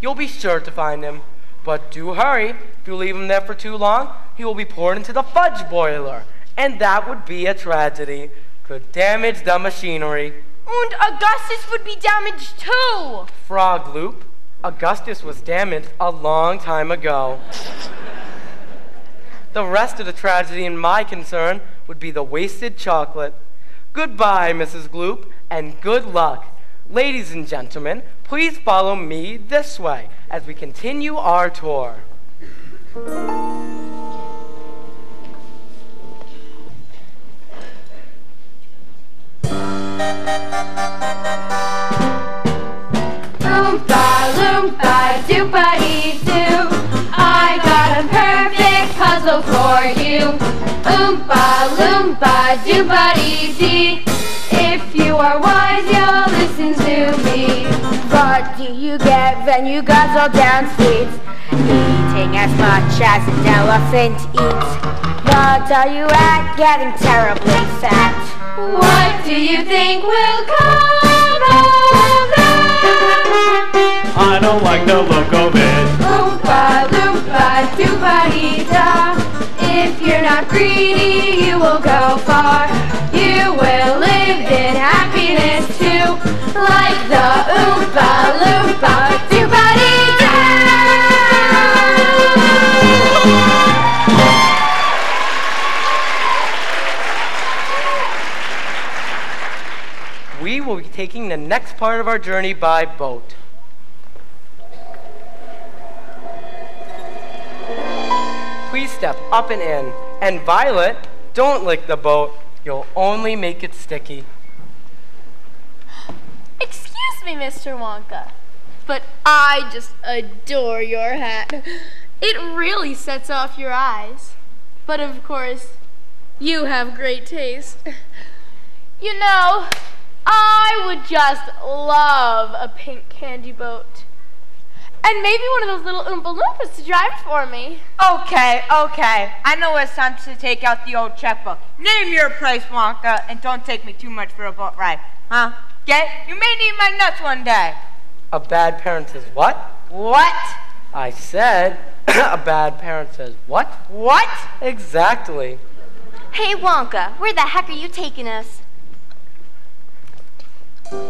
You'll be sure to find him. But do hurry. If you leave him there for too long, he will be poured into the fudge boiler. And that would be a tragedy. Could damage the machinery. And Augustus would be damaged too. Frau Gloop, Augustus was damaged a long time ago. The rest of the tragedy in my concern would be the wasted chocolate. Goodbye, Mrs. Gloop, and good luck. Ladies and gentlemen, please follow me this way as we continue our tour. Oompa loompa doopa dee doo. I got a perfect puzzle for you. Oompa loompa doopa dee dee. If you are wise, you when you guzzle down sweets? Eating as much as an elephant eats. What are you at? Getting terribly fat. What do you think will come of that? I don't like the look of it. Oompa loompa doopa dee da. If you're not greedy, you will go far. You will live in happiness too, like the Oompa loompa taking the next part of our journey by boat. Please step up and in. And Violet, don't lick the boat. You'll only make it sticky. Excuse me, Mr. Wonka, but I just adore your hat. It really sets off your eyes. But of course, you have great taste. You know, I would just love a pink candy boat. And maybe one of those little Oompa Loompas to drive for me. Okay, okay. I know it's time to take out the old checkbook. Name your price, Wonka, and don't take me too much for a boat ride. Huh? Get? You may need my nuts one day. A bad parent says what? What? I said a bad parent says what? What? Exactly. Hey, Wonka, where the heck are you taking us? There's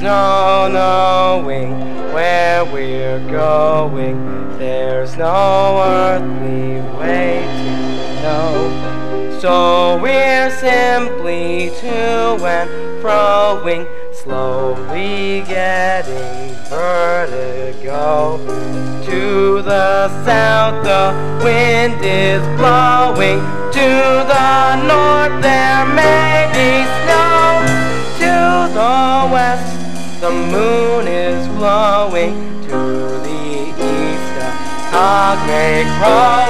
no knowing where we're going. There's no earthly way to know. So we're simply to and froing, slowly getting vertigo. To the south, the wind is blowing. To the north, there may be snow. To the west, the moon is glowing. To the east, a may crow.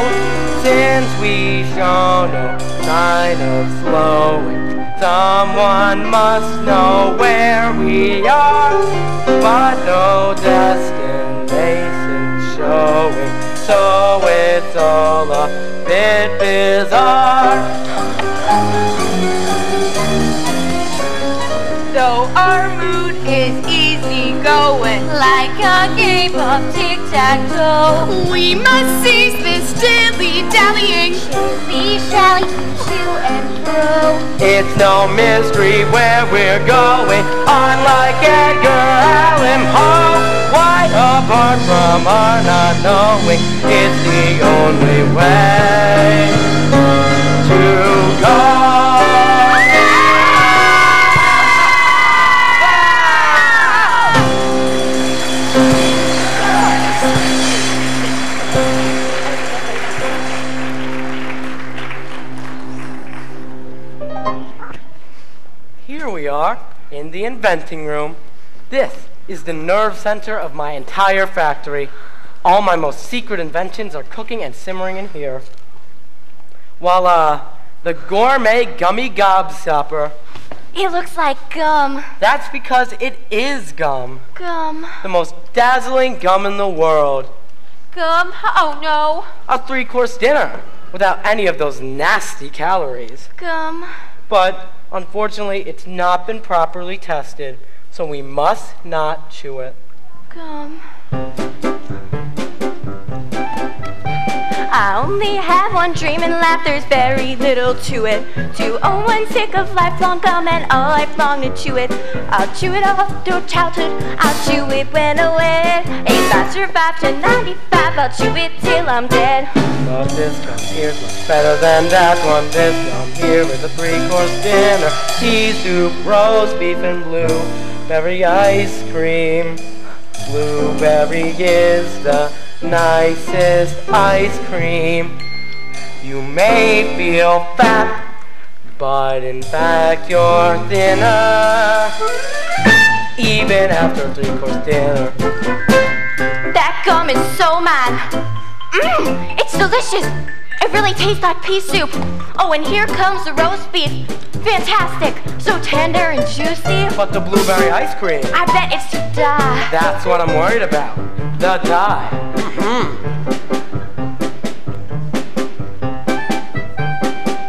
Since we show no sign of slowing, Someone must know where we are, but no destination showing. So it's all a bit bizarre. So our mood is easy going, like a game of tic-tac-toe. We must cease this dilly-dallying. Shilly-shally, to and fro. It's no mystery where we're going, unlike Edgar Allan Poe. Wide apart from our not knowing, it's the only way to go. In the inventing room. This is the nerve center of my entire factory. All my most secret inventions are cooking and simmering in here. While, uh, the gourmet gummy gobstopper, It looks like gum. that's because it is gum. Gum. The most dazzling gum in the world. Gum? Oh no. A three course dinner without any of those nasty calories. Gum. But unfortunately, it's not been properly tested, so we must not chew it. Gum. I only have one dream and laugh, there's very little to it. To own oh, one sick of lifelong gum and a lifelong to chew it. I'll chew it all through childhood, I'll chew it when I wed. If I survive to 95, I'll chew it till I'm dead. But this gum here's much better than that one. This gum here is a three-course dinner. Tea soup, roast beef, and blueberry ice cream. Blueberry is the nicest ice cream. You may feel fat, but in fact you're thinner. Even after three-course dinner. That gum is so mine. Mmm, it's delicious. It really tastes like pea soup. Oh, and here comes the roast beef. Fantastic, so tender and juicy. But the blueberry ice cream. I bet it's to die. That's what I'm worried about. The dye. Mm-hmm.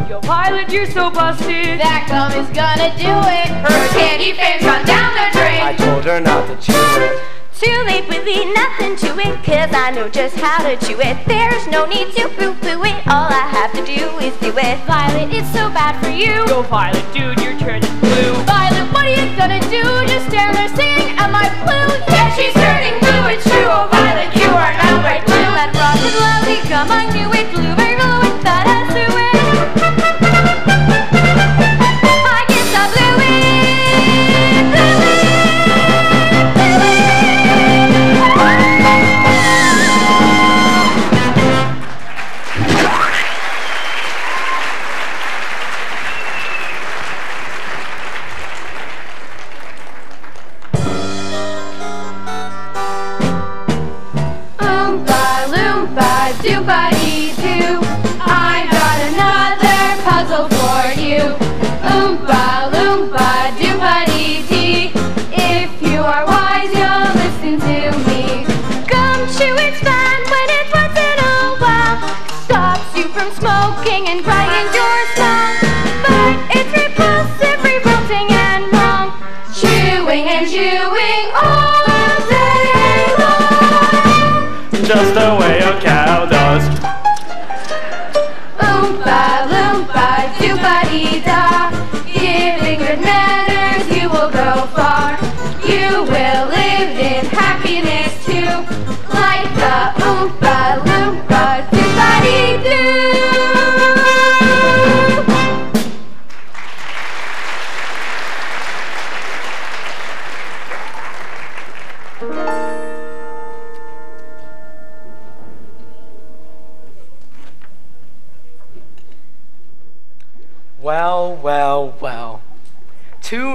Yo, Violet, you're so busted. That gum is gonna do it. Her candy fame's gone down the drain. I told her not to chew it. Too late with the nothing to it, cause I know just how to chew it. There's no need to poo-poo it, all I have to do is do it. Violet, it's so bad for you. Yo, Violet, dude, you're turning blue. Violet, what are you gonna do? Just stand there singing, am I blue? Yeah, she's turning blue, it's true. Oh, Violet, lovely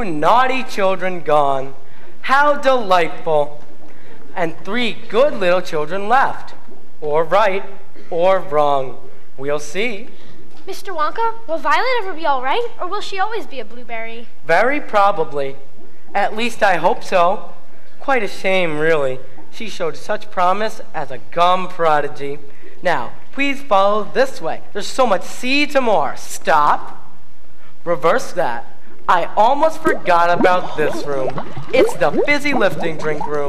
Two naughty children gone. How delightful. And three good little children left. Or right, or wrong. We'll see. Mr. Wonka, will Violet ever be all right, or will she always be a blueberry? Very probably. At least I hope so. Quite a shame, really. She showed such promise as a gum prodigy. Now, please follow this way. There's so much see to more. Stop. Reverse that. I almost forgot about this room. It's the fizzy lifting drink room.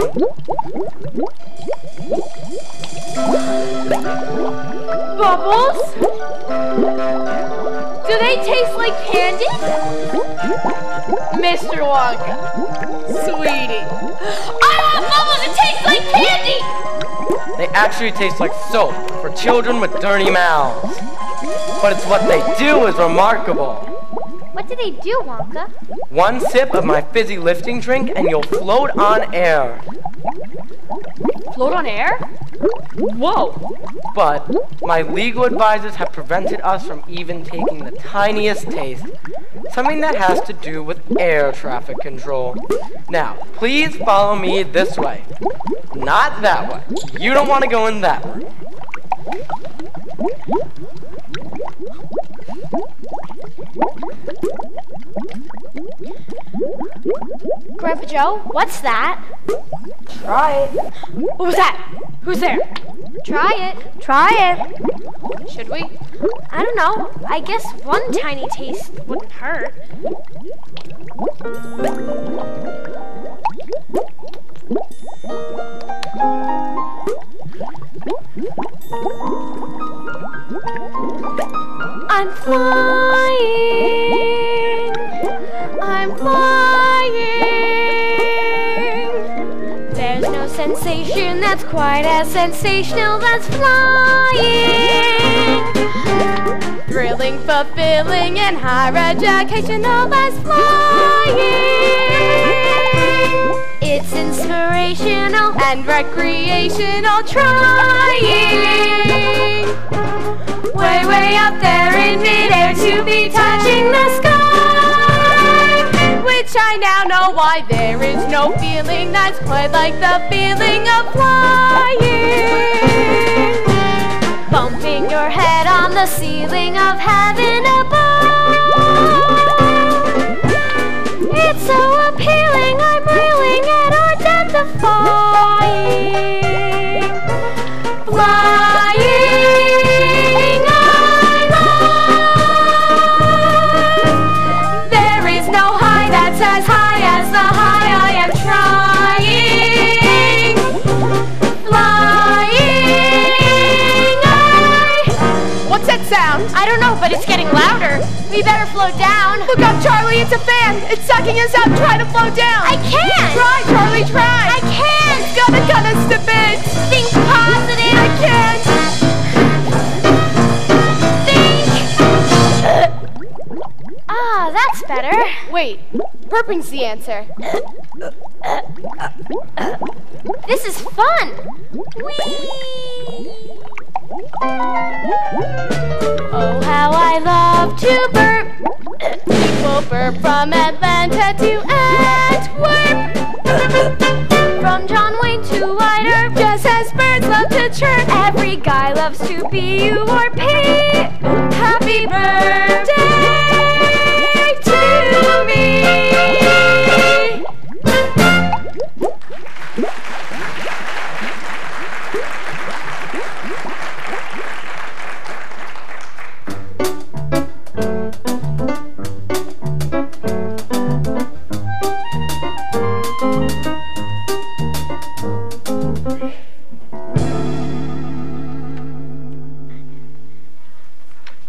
Bubbles? Do they taste like candy? Mr. Wonka. Sweetie. I want bubbles that taste like candy! They actually taste like soap for children with dirty mouths. But it's what they do is remarkable. What do they do, Wonka? One sip of my fizzy lifting drink and you'll float on air. Float on air? Whoa! But my legal advisors have prevented us from even taking the tiniest taste. Something that has to do with air traffic control. Now, please follow me this way. Not that way. You don't want to go in that way. Grandpa Joe, what's that? Try it. What was that? Who's there? Try it. Try it. Should we? I don't know. I guess one tiny taste wouldn't hurt. I'm flying. I'm flying. There's no sensation that's quite as sensational as flying. Thrilling, fulfilling, and higher educational as flying. It's inspirational and recreational trying. Way, way up there in midair to be touching the sky. Which I now know why there is no feeling that's quite like the feeling of flying. bumping your head on the ceiling of heaven above. It's so appealing, identifying. Flying, float down. Look up, Charlie, it's a fan. It's sucking us up. Try to float down. I can't. Try, Charlie, try. I can't. It's gonna cut us to bits. Think positive. I can't. Think. Ah, that's better. Wait, burping's the answer. This is fun. Oh, how I love to burp. People burp from Atlanta to Antwerp. From John Wayne to Wyatt Earp. Just as birds love to chirp. Every guy loves to be you or Pete. Happy birthday to me.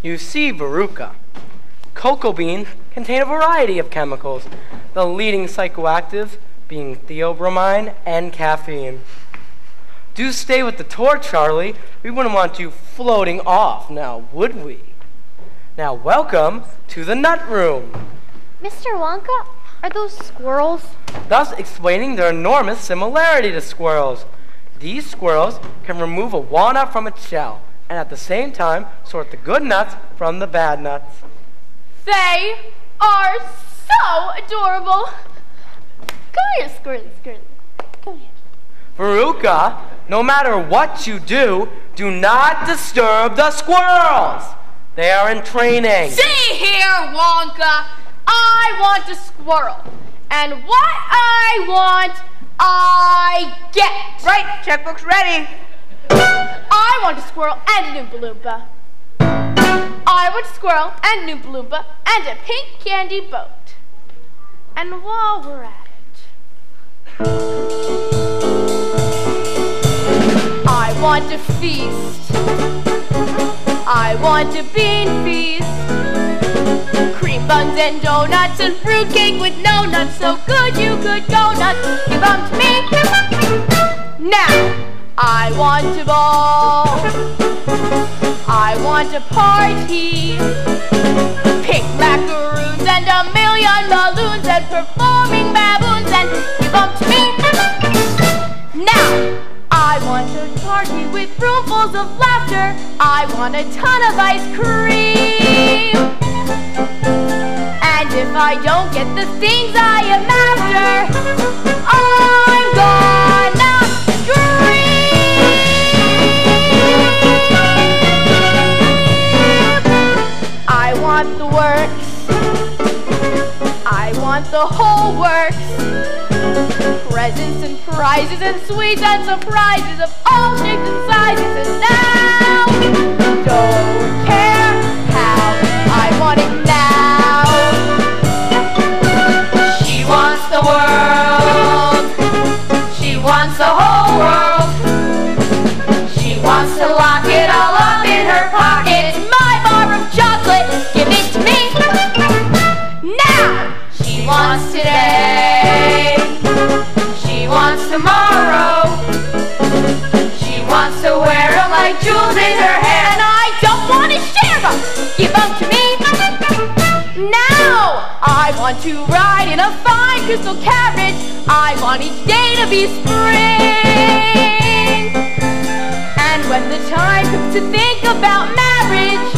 You see, Veruca, cocoa beans contain a variety of chemicals, the leading psychoactives being theobromine and caffeine. Do stay with the tour, Charlie. We wouldn't want you floating off now, would we? Now, welcome to the nut room, Mr. Wonka, are those squirrels? thus explaining their enormous similarity to squirrels. These squirrels can remove a walnut from its shell and at the same time sort the good nuts from the bad nuts. They are so adorable. Come here, Squirrely, Squirrely. Come here. Veruca, no matter what you do, do not disturb the squirrels. They are in training. See here, Wonka. I want a squirrel. And what I want, I get. Right, checkbook's ready. I want a squirrel and an Oompa Loompa. I want a squirrel and an Oompa Loompa and a pink candy boat. And while we're at it, I want a feast. I want a bean feast. Cream buns and donuts and fruitcake with no nuts. So good you could go nuts. Give 'em to me. Now, I want to ball. I want a party. Pink macaroons and a million balloons and performing baboons and give 'em to me. Now, I want a party with roomfuls of laughter. I want a ton of ice cream. And if I don't get the things I am after, I'm the whole works. Presents and prizes and sweets and surprises of all shapes and sizes. And now, don't to ride in a fine crystal carriage. I want each day to be spring. And when the time comes to think about marriage,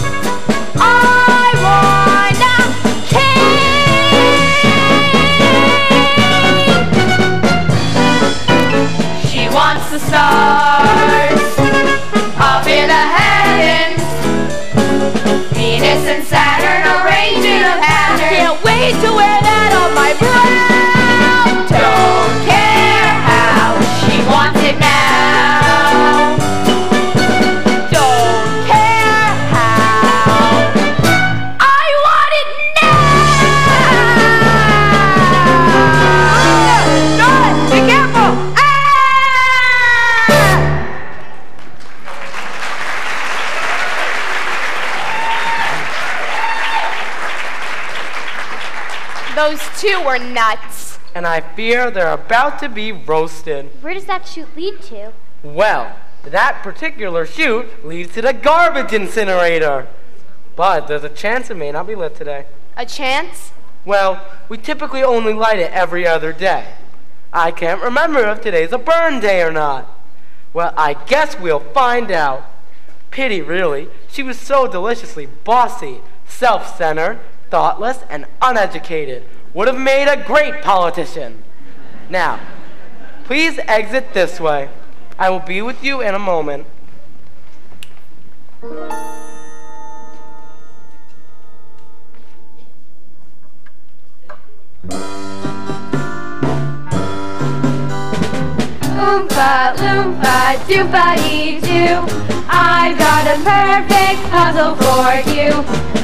I want a king. She wants the stars nuts. And I fear they're about to be roasted. Where does that chute lead to? Well, that particular chute leads to the garbage incinerator. But there's a chance it may not be lit today. A chance? Well, we typically only light it every other day. I can't remember if today's a burn day or not. Well, I guess we'll find out. Pity, really. She was so deliciously bossy, self centered, thoughtless, and uneducated. Would have made a great politician. Now, please exit this way. I will be with you in a moment. Oompa loompa doopa dee doo. I've got a perfect puzzle for you.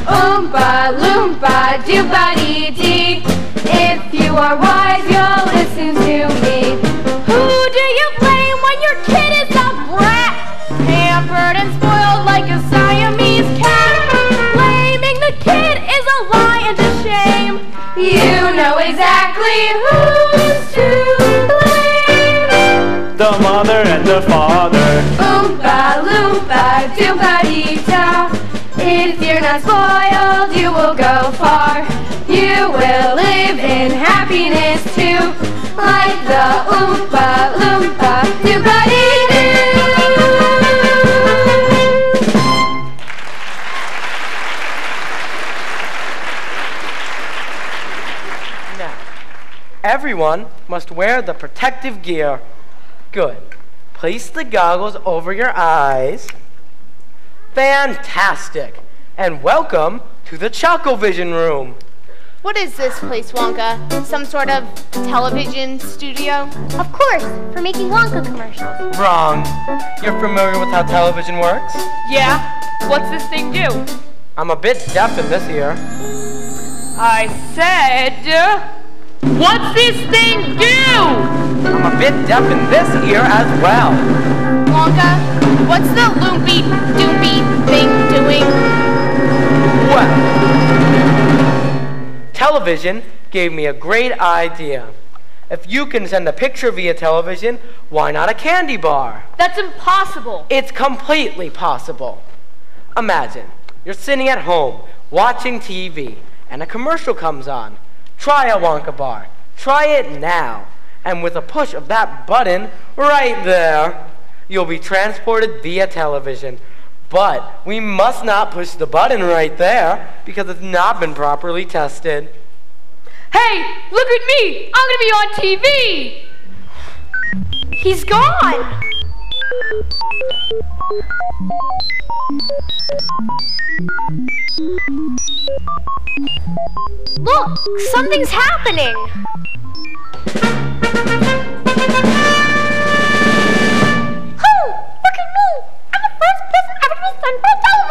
Oompa loompa doopa dee dee. If you are wise, you'll listen to me. Who do you blame when your kid is a brat? Pampered and spoiled like a Siamese cat. Blaming the kid is a lie and a shame. You know exactly who's to blame. The mother and the father. Oompa loompa doopa dee da. If you're not spoiled, you will go far. You will live in happiness too, like the Oompa loompa dee doo. Now, everyone must wear the protective gear. Good. Place the goggles over your eyes. Fantastic. and welcome to the Chocovision Room. What is this place, Wonka? Some sort of television studio? Of course, for making Wonka commercials. Wrong. You're familiar with how television works? Yeah? What's this thing do? I'm a bit deaf in this ear. I said, what's this thing do? I'm a bit deaf in this ear as well. Wonka, what's the loopy doopy thing doing? Television gave me a great idea. If you can send a picture via television, why not a candy bar? That's impossible. It's completely possible. Imagine you're sitting at home watching TV and a commercial comes on. Try a Wonka bar. Try it now. And with a push of that button right there, you'll be transported via television. But we must not push the button right there because it's not been properly tested. Hey, look at me! I'm gonna be on TV! He's gone! Look, something's happening!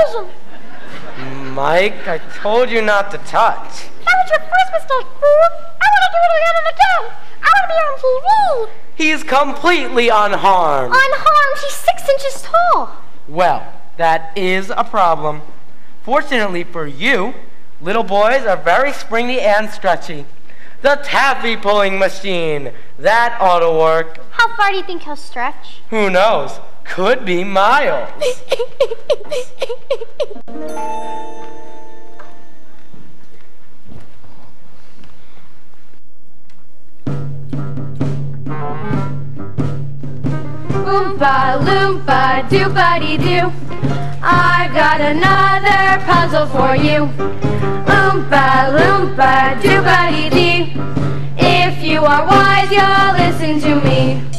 Television! Mike, I told you not to touch. That was your first mistake, fool! I want to do it again and again! I want to be on TV! He's completely unharmed. Unharmed, he's six inches tall. Well, that is a problem. Fortunately for you, little boys are very springy and stretchy. The taffy pulling machine. That ought to work. How far do you think he'll stretch? Who knows? Could be miles. Oompa loompa doopa dee doo. I've got another puzzle for you. Oompa loompa dee dee. If you are wise, you'll listen to me.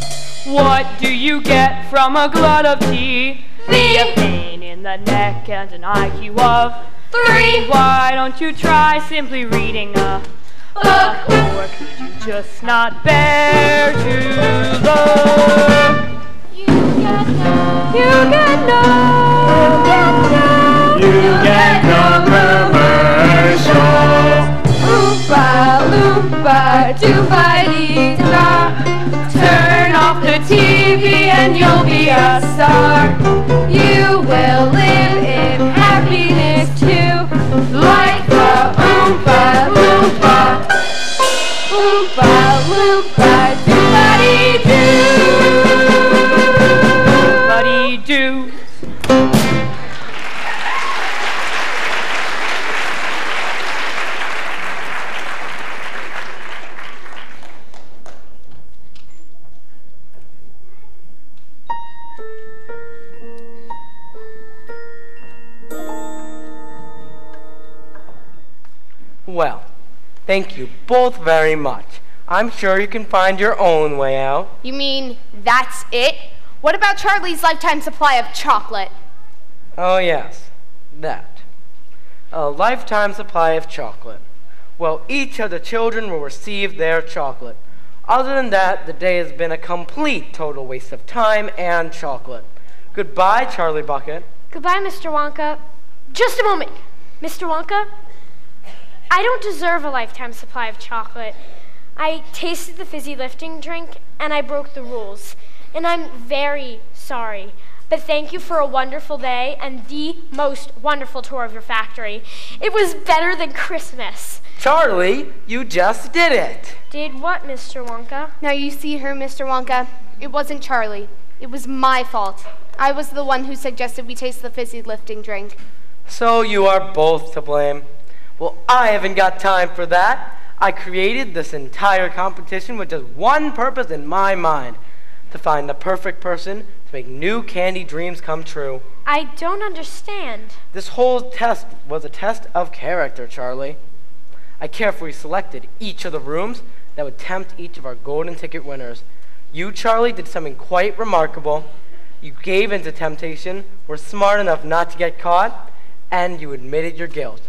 What do you get from a glut of tea? Me. A pain in the neck and an IQ of Three. Why don't you try simply reading a Book. Or could you just not bear to look? You get no. You get no. You get no commercial. Oompa loompa doopa dee TV and you'll be a star. You will live in happiness too, like the Oompa Loompa. Oompa Loompa thank you both very much. I'm sure you can find your own way out. You mean that's it? What about Charlie's lifetime supply of chocolate? Oh, yes, that. A lifetime supply of chocolate. Well, each of the children will receive their chocolate. Other than that, the day has been a complete total waste of time and chocolate. Goodbye, Charlie Bucket. Goodbye, Mr. Wonka. Just a moment. Mr. Wonka, I don't deserve a lifetime supply of chocolate. I tasted the fizzy lifting drink and I broke the rules. And I'm very sorry. But thank you for a wonderful day and the most wonderful tour of your factory. It was better than Christmas. Charlie, you just did it. Did what, Mr. Wonka? Now you see her, Mr. Wonka. It wasn't Charlie. It was my fault. I was the one who suggested we taste the fizzy lifting drink. So you are both to blame. Well, I haven't got time for that. I created this entire competition with just one purpose in my mind to find the perfect person to make new candy dreams come true. I don't understand. This whole test was a test of character, Charlie. I carefully selected each of the rooms that would tempt each of our golden ticket winners. You, Charlie, did something quite remarkable. You gave into temptation, were smart enough not to get caught, and you admitted your guilt.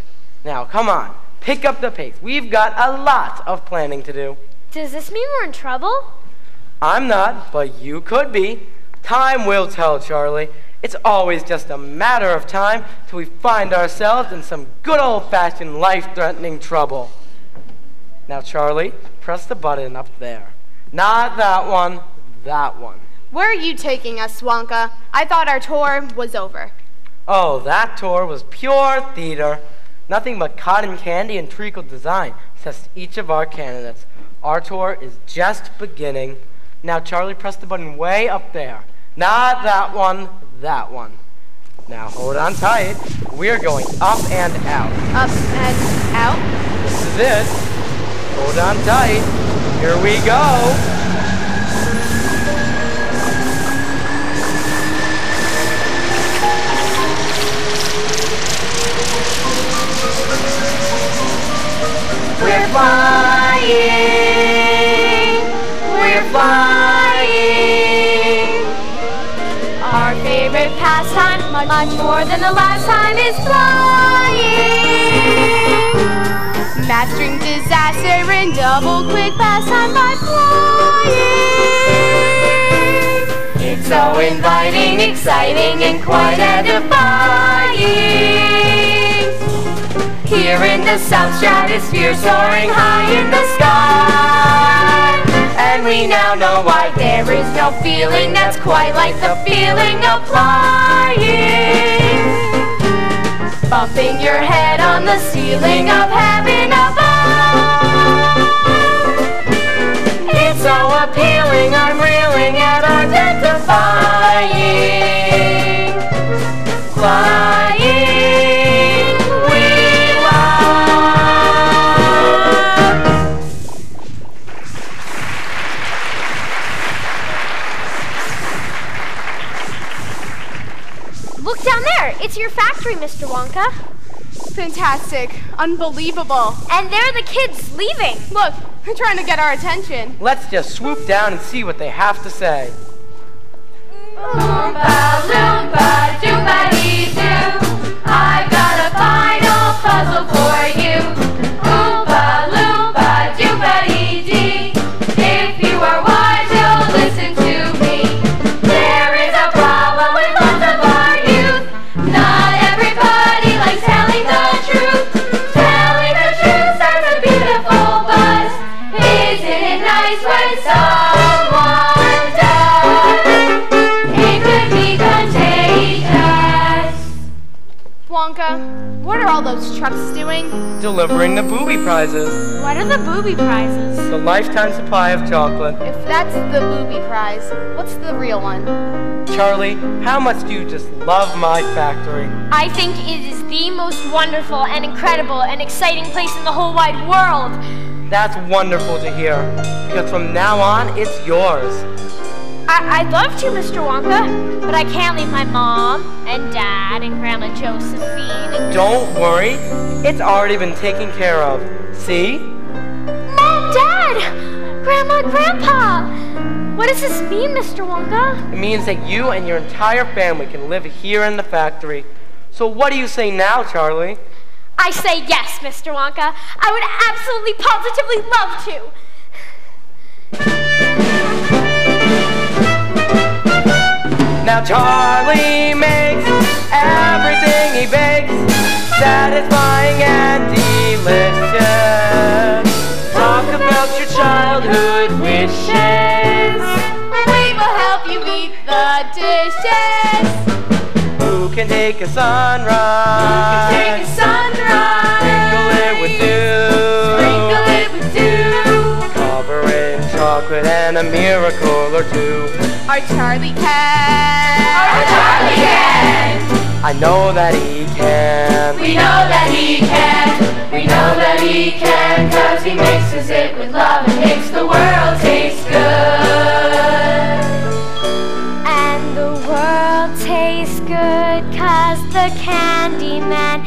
Now, come on, pick up the pace. We've got a lot of planning to do. Does this mean we're in trouble? I'm not, but you could be. Time will tell, Charlie. It's always just a matter of time till we find ourselves in some good old fashioned life threatening trouble. Now, Charlie, press the button up there. Not that one, that one. Where are you taking us, Wonka? I thought our tour was over. Oh, that tour was pure theater. Nothing but cotton candy and treacle design test each of our candidates. Our tour is just beginning. Now, Charlie, press the button way up there. Not that one, that one. Now, hold on tight. We're going up and out. Up and out? This is it. Hold on tight. Here we go. Flying. We're flying. Our favorite pastime, much, more than the last time, is flying. Mastering disaster in double quick pastime by flying. It's so inviting, exciting, and quite edifying. Here in the South Stratosphere, soaring high in the sky. And we now know why there is no feeling that's quite like the feeling of flying. Bumping your head on the ceiling of heaven above. It's so appealing, I'm reeling at identifying. Flying, It's your factory, Mr. Wonka. Fantastic. Unbelievable. And there are the kids leaving. Look, they're trying to get our attention. Let's just swoop down and see what they have to say. Oompa loompa doompa-dee-doo. Those trucks doing? Delivering the booby prizes. What are the booby prizes? The lifetime supply of chocolate. If that's the booby prize, what's the real one? Charlie, how much do you just love my factory? I think it is the most wonderful and incredible and exciting place in the whole wide world. That's wonderful to hear. Because from now on, it's yours. I- I'd love to, Mr. Wonka, but I can't leave my mom and dad and Grandma Josephine and Don't worry, it's already been taken care of. See? Mom, Dad, Grandma, Grandpa. What does this mean, Mr. Wonka? It means that you and your entire family can live here in the factory. So what do you say now, Charlie? I say yes, Mr. Wonka. I would absolutely, positively love to. Now Charlie makes everything he bakes satisfying and delicious. Talk about your childhood wishes. We will help you eat the dishes. Who can take a sunrise? Who can Take a sunrise. Sprinkle it with dew. Sprinkle it with dew. Cover it in chocolate and a miracle or two. Our Charlie can. Our Charlie can. I know that he can. We know that he can. We know that he can. Cause he mixes it with love and makes the world taste good. And the world tastes good cause the candy man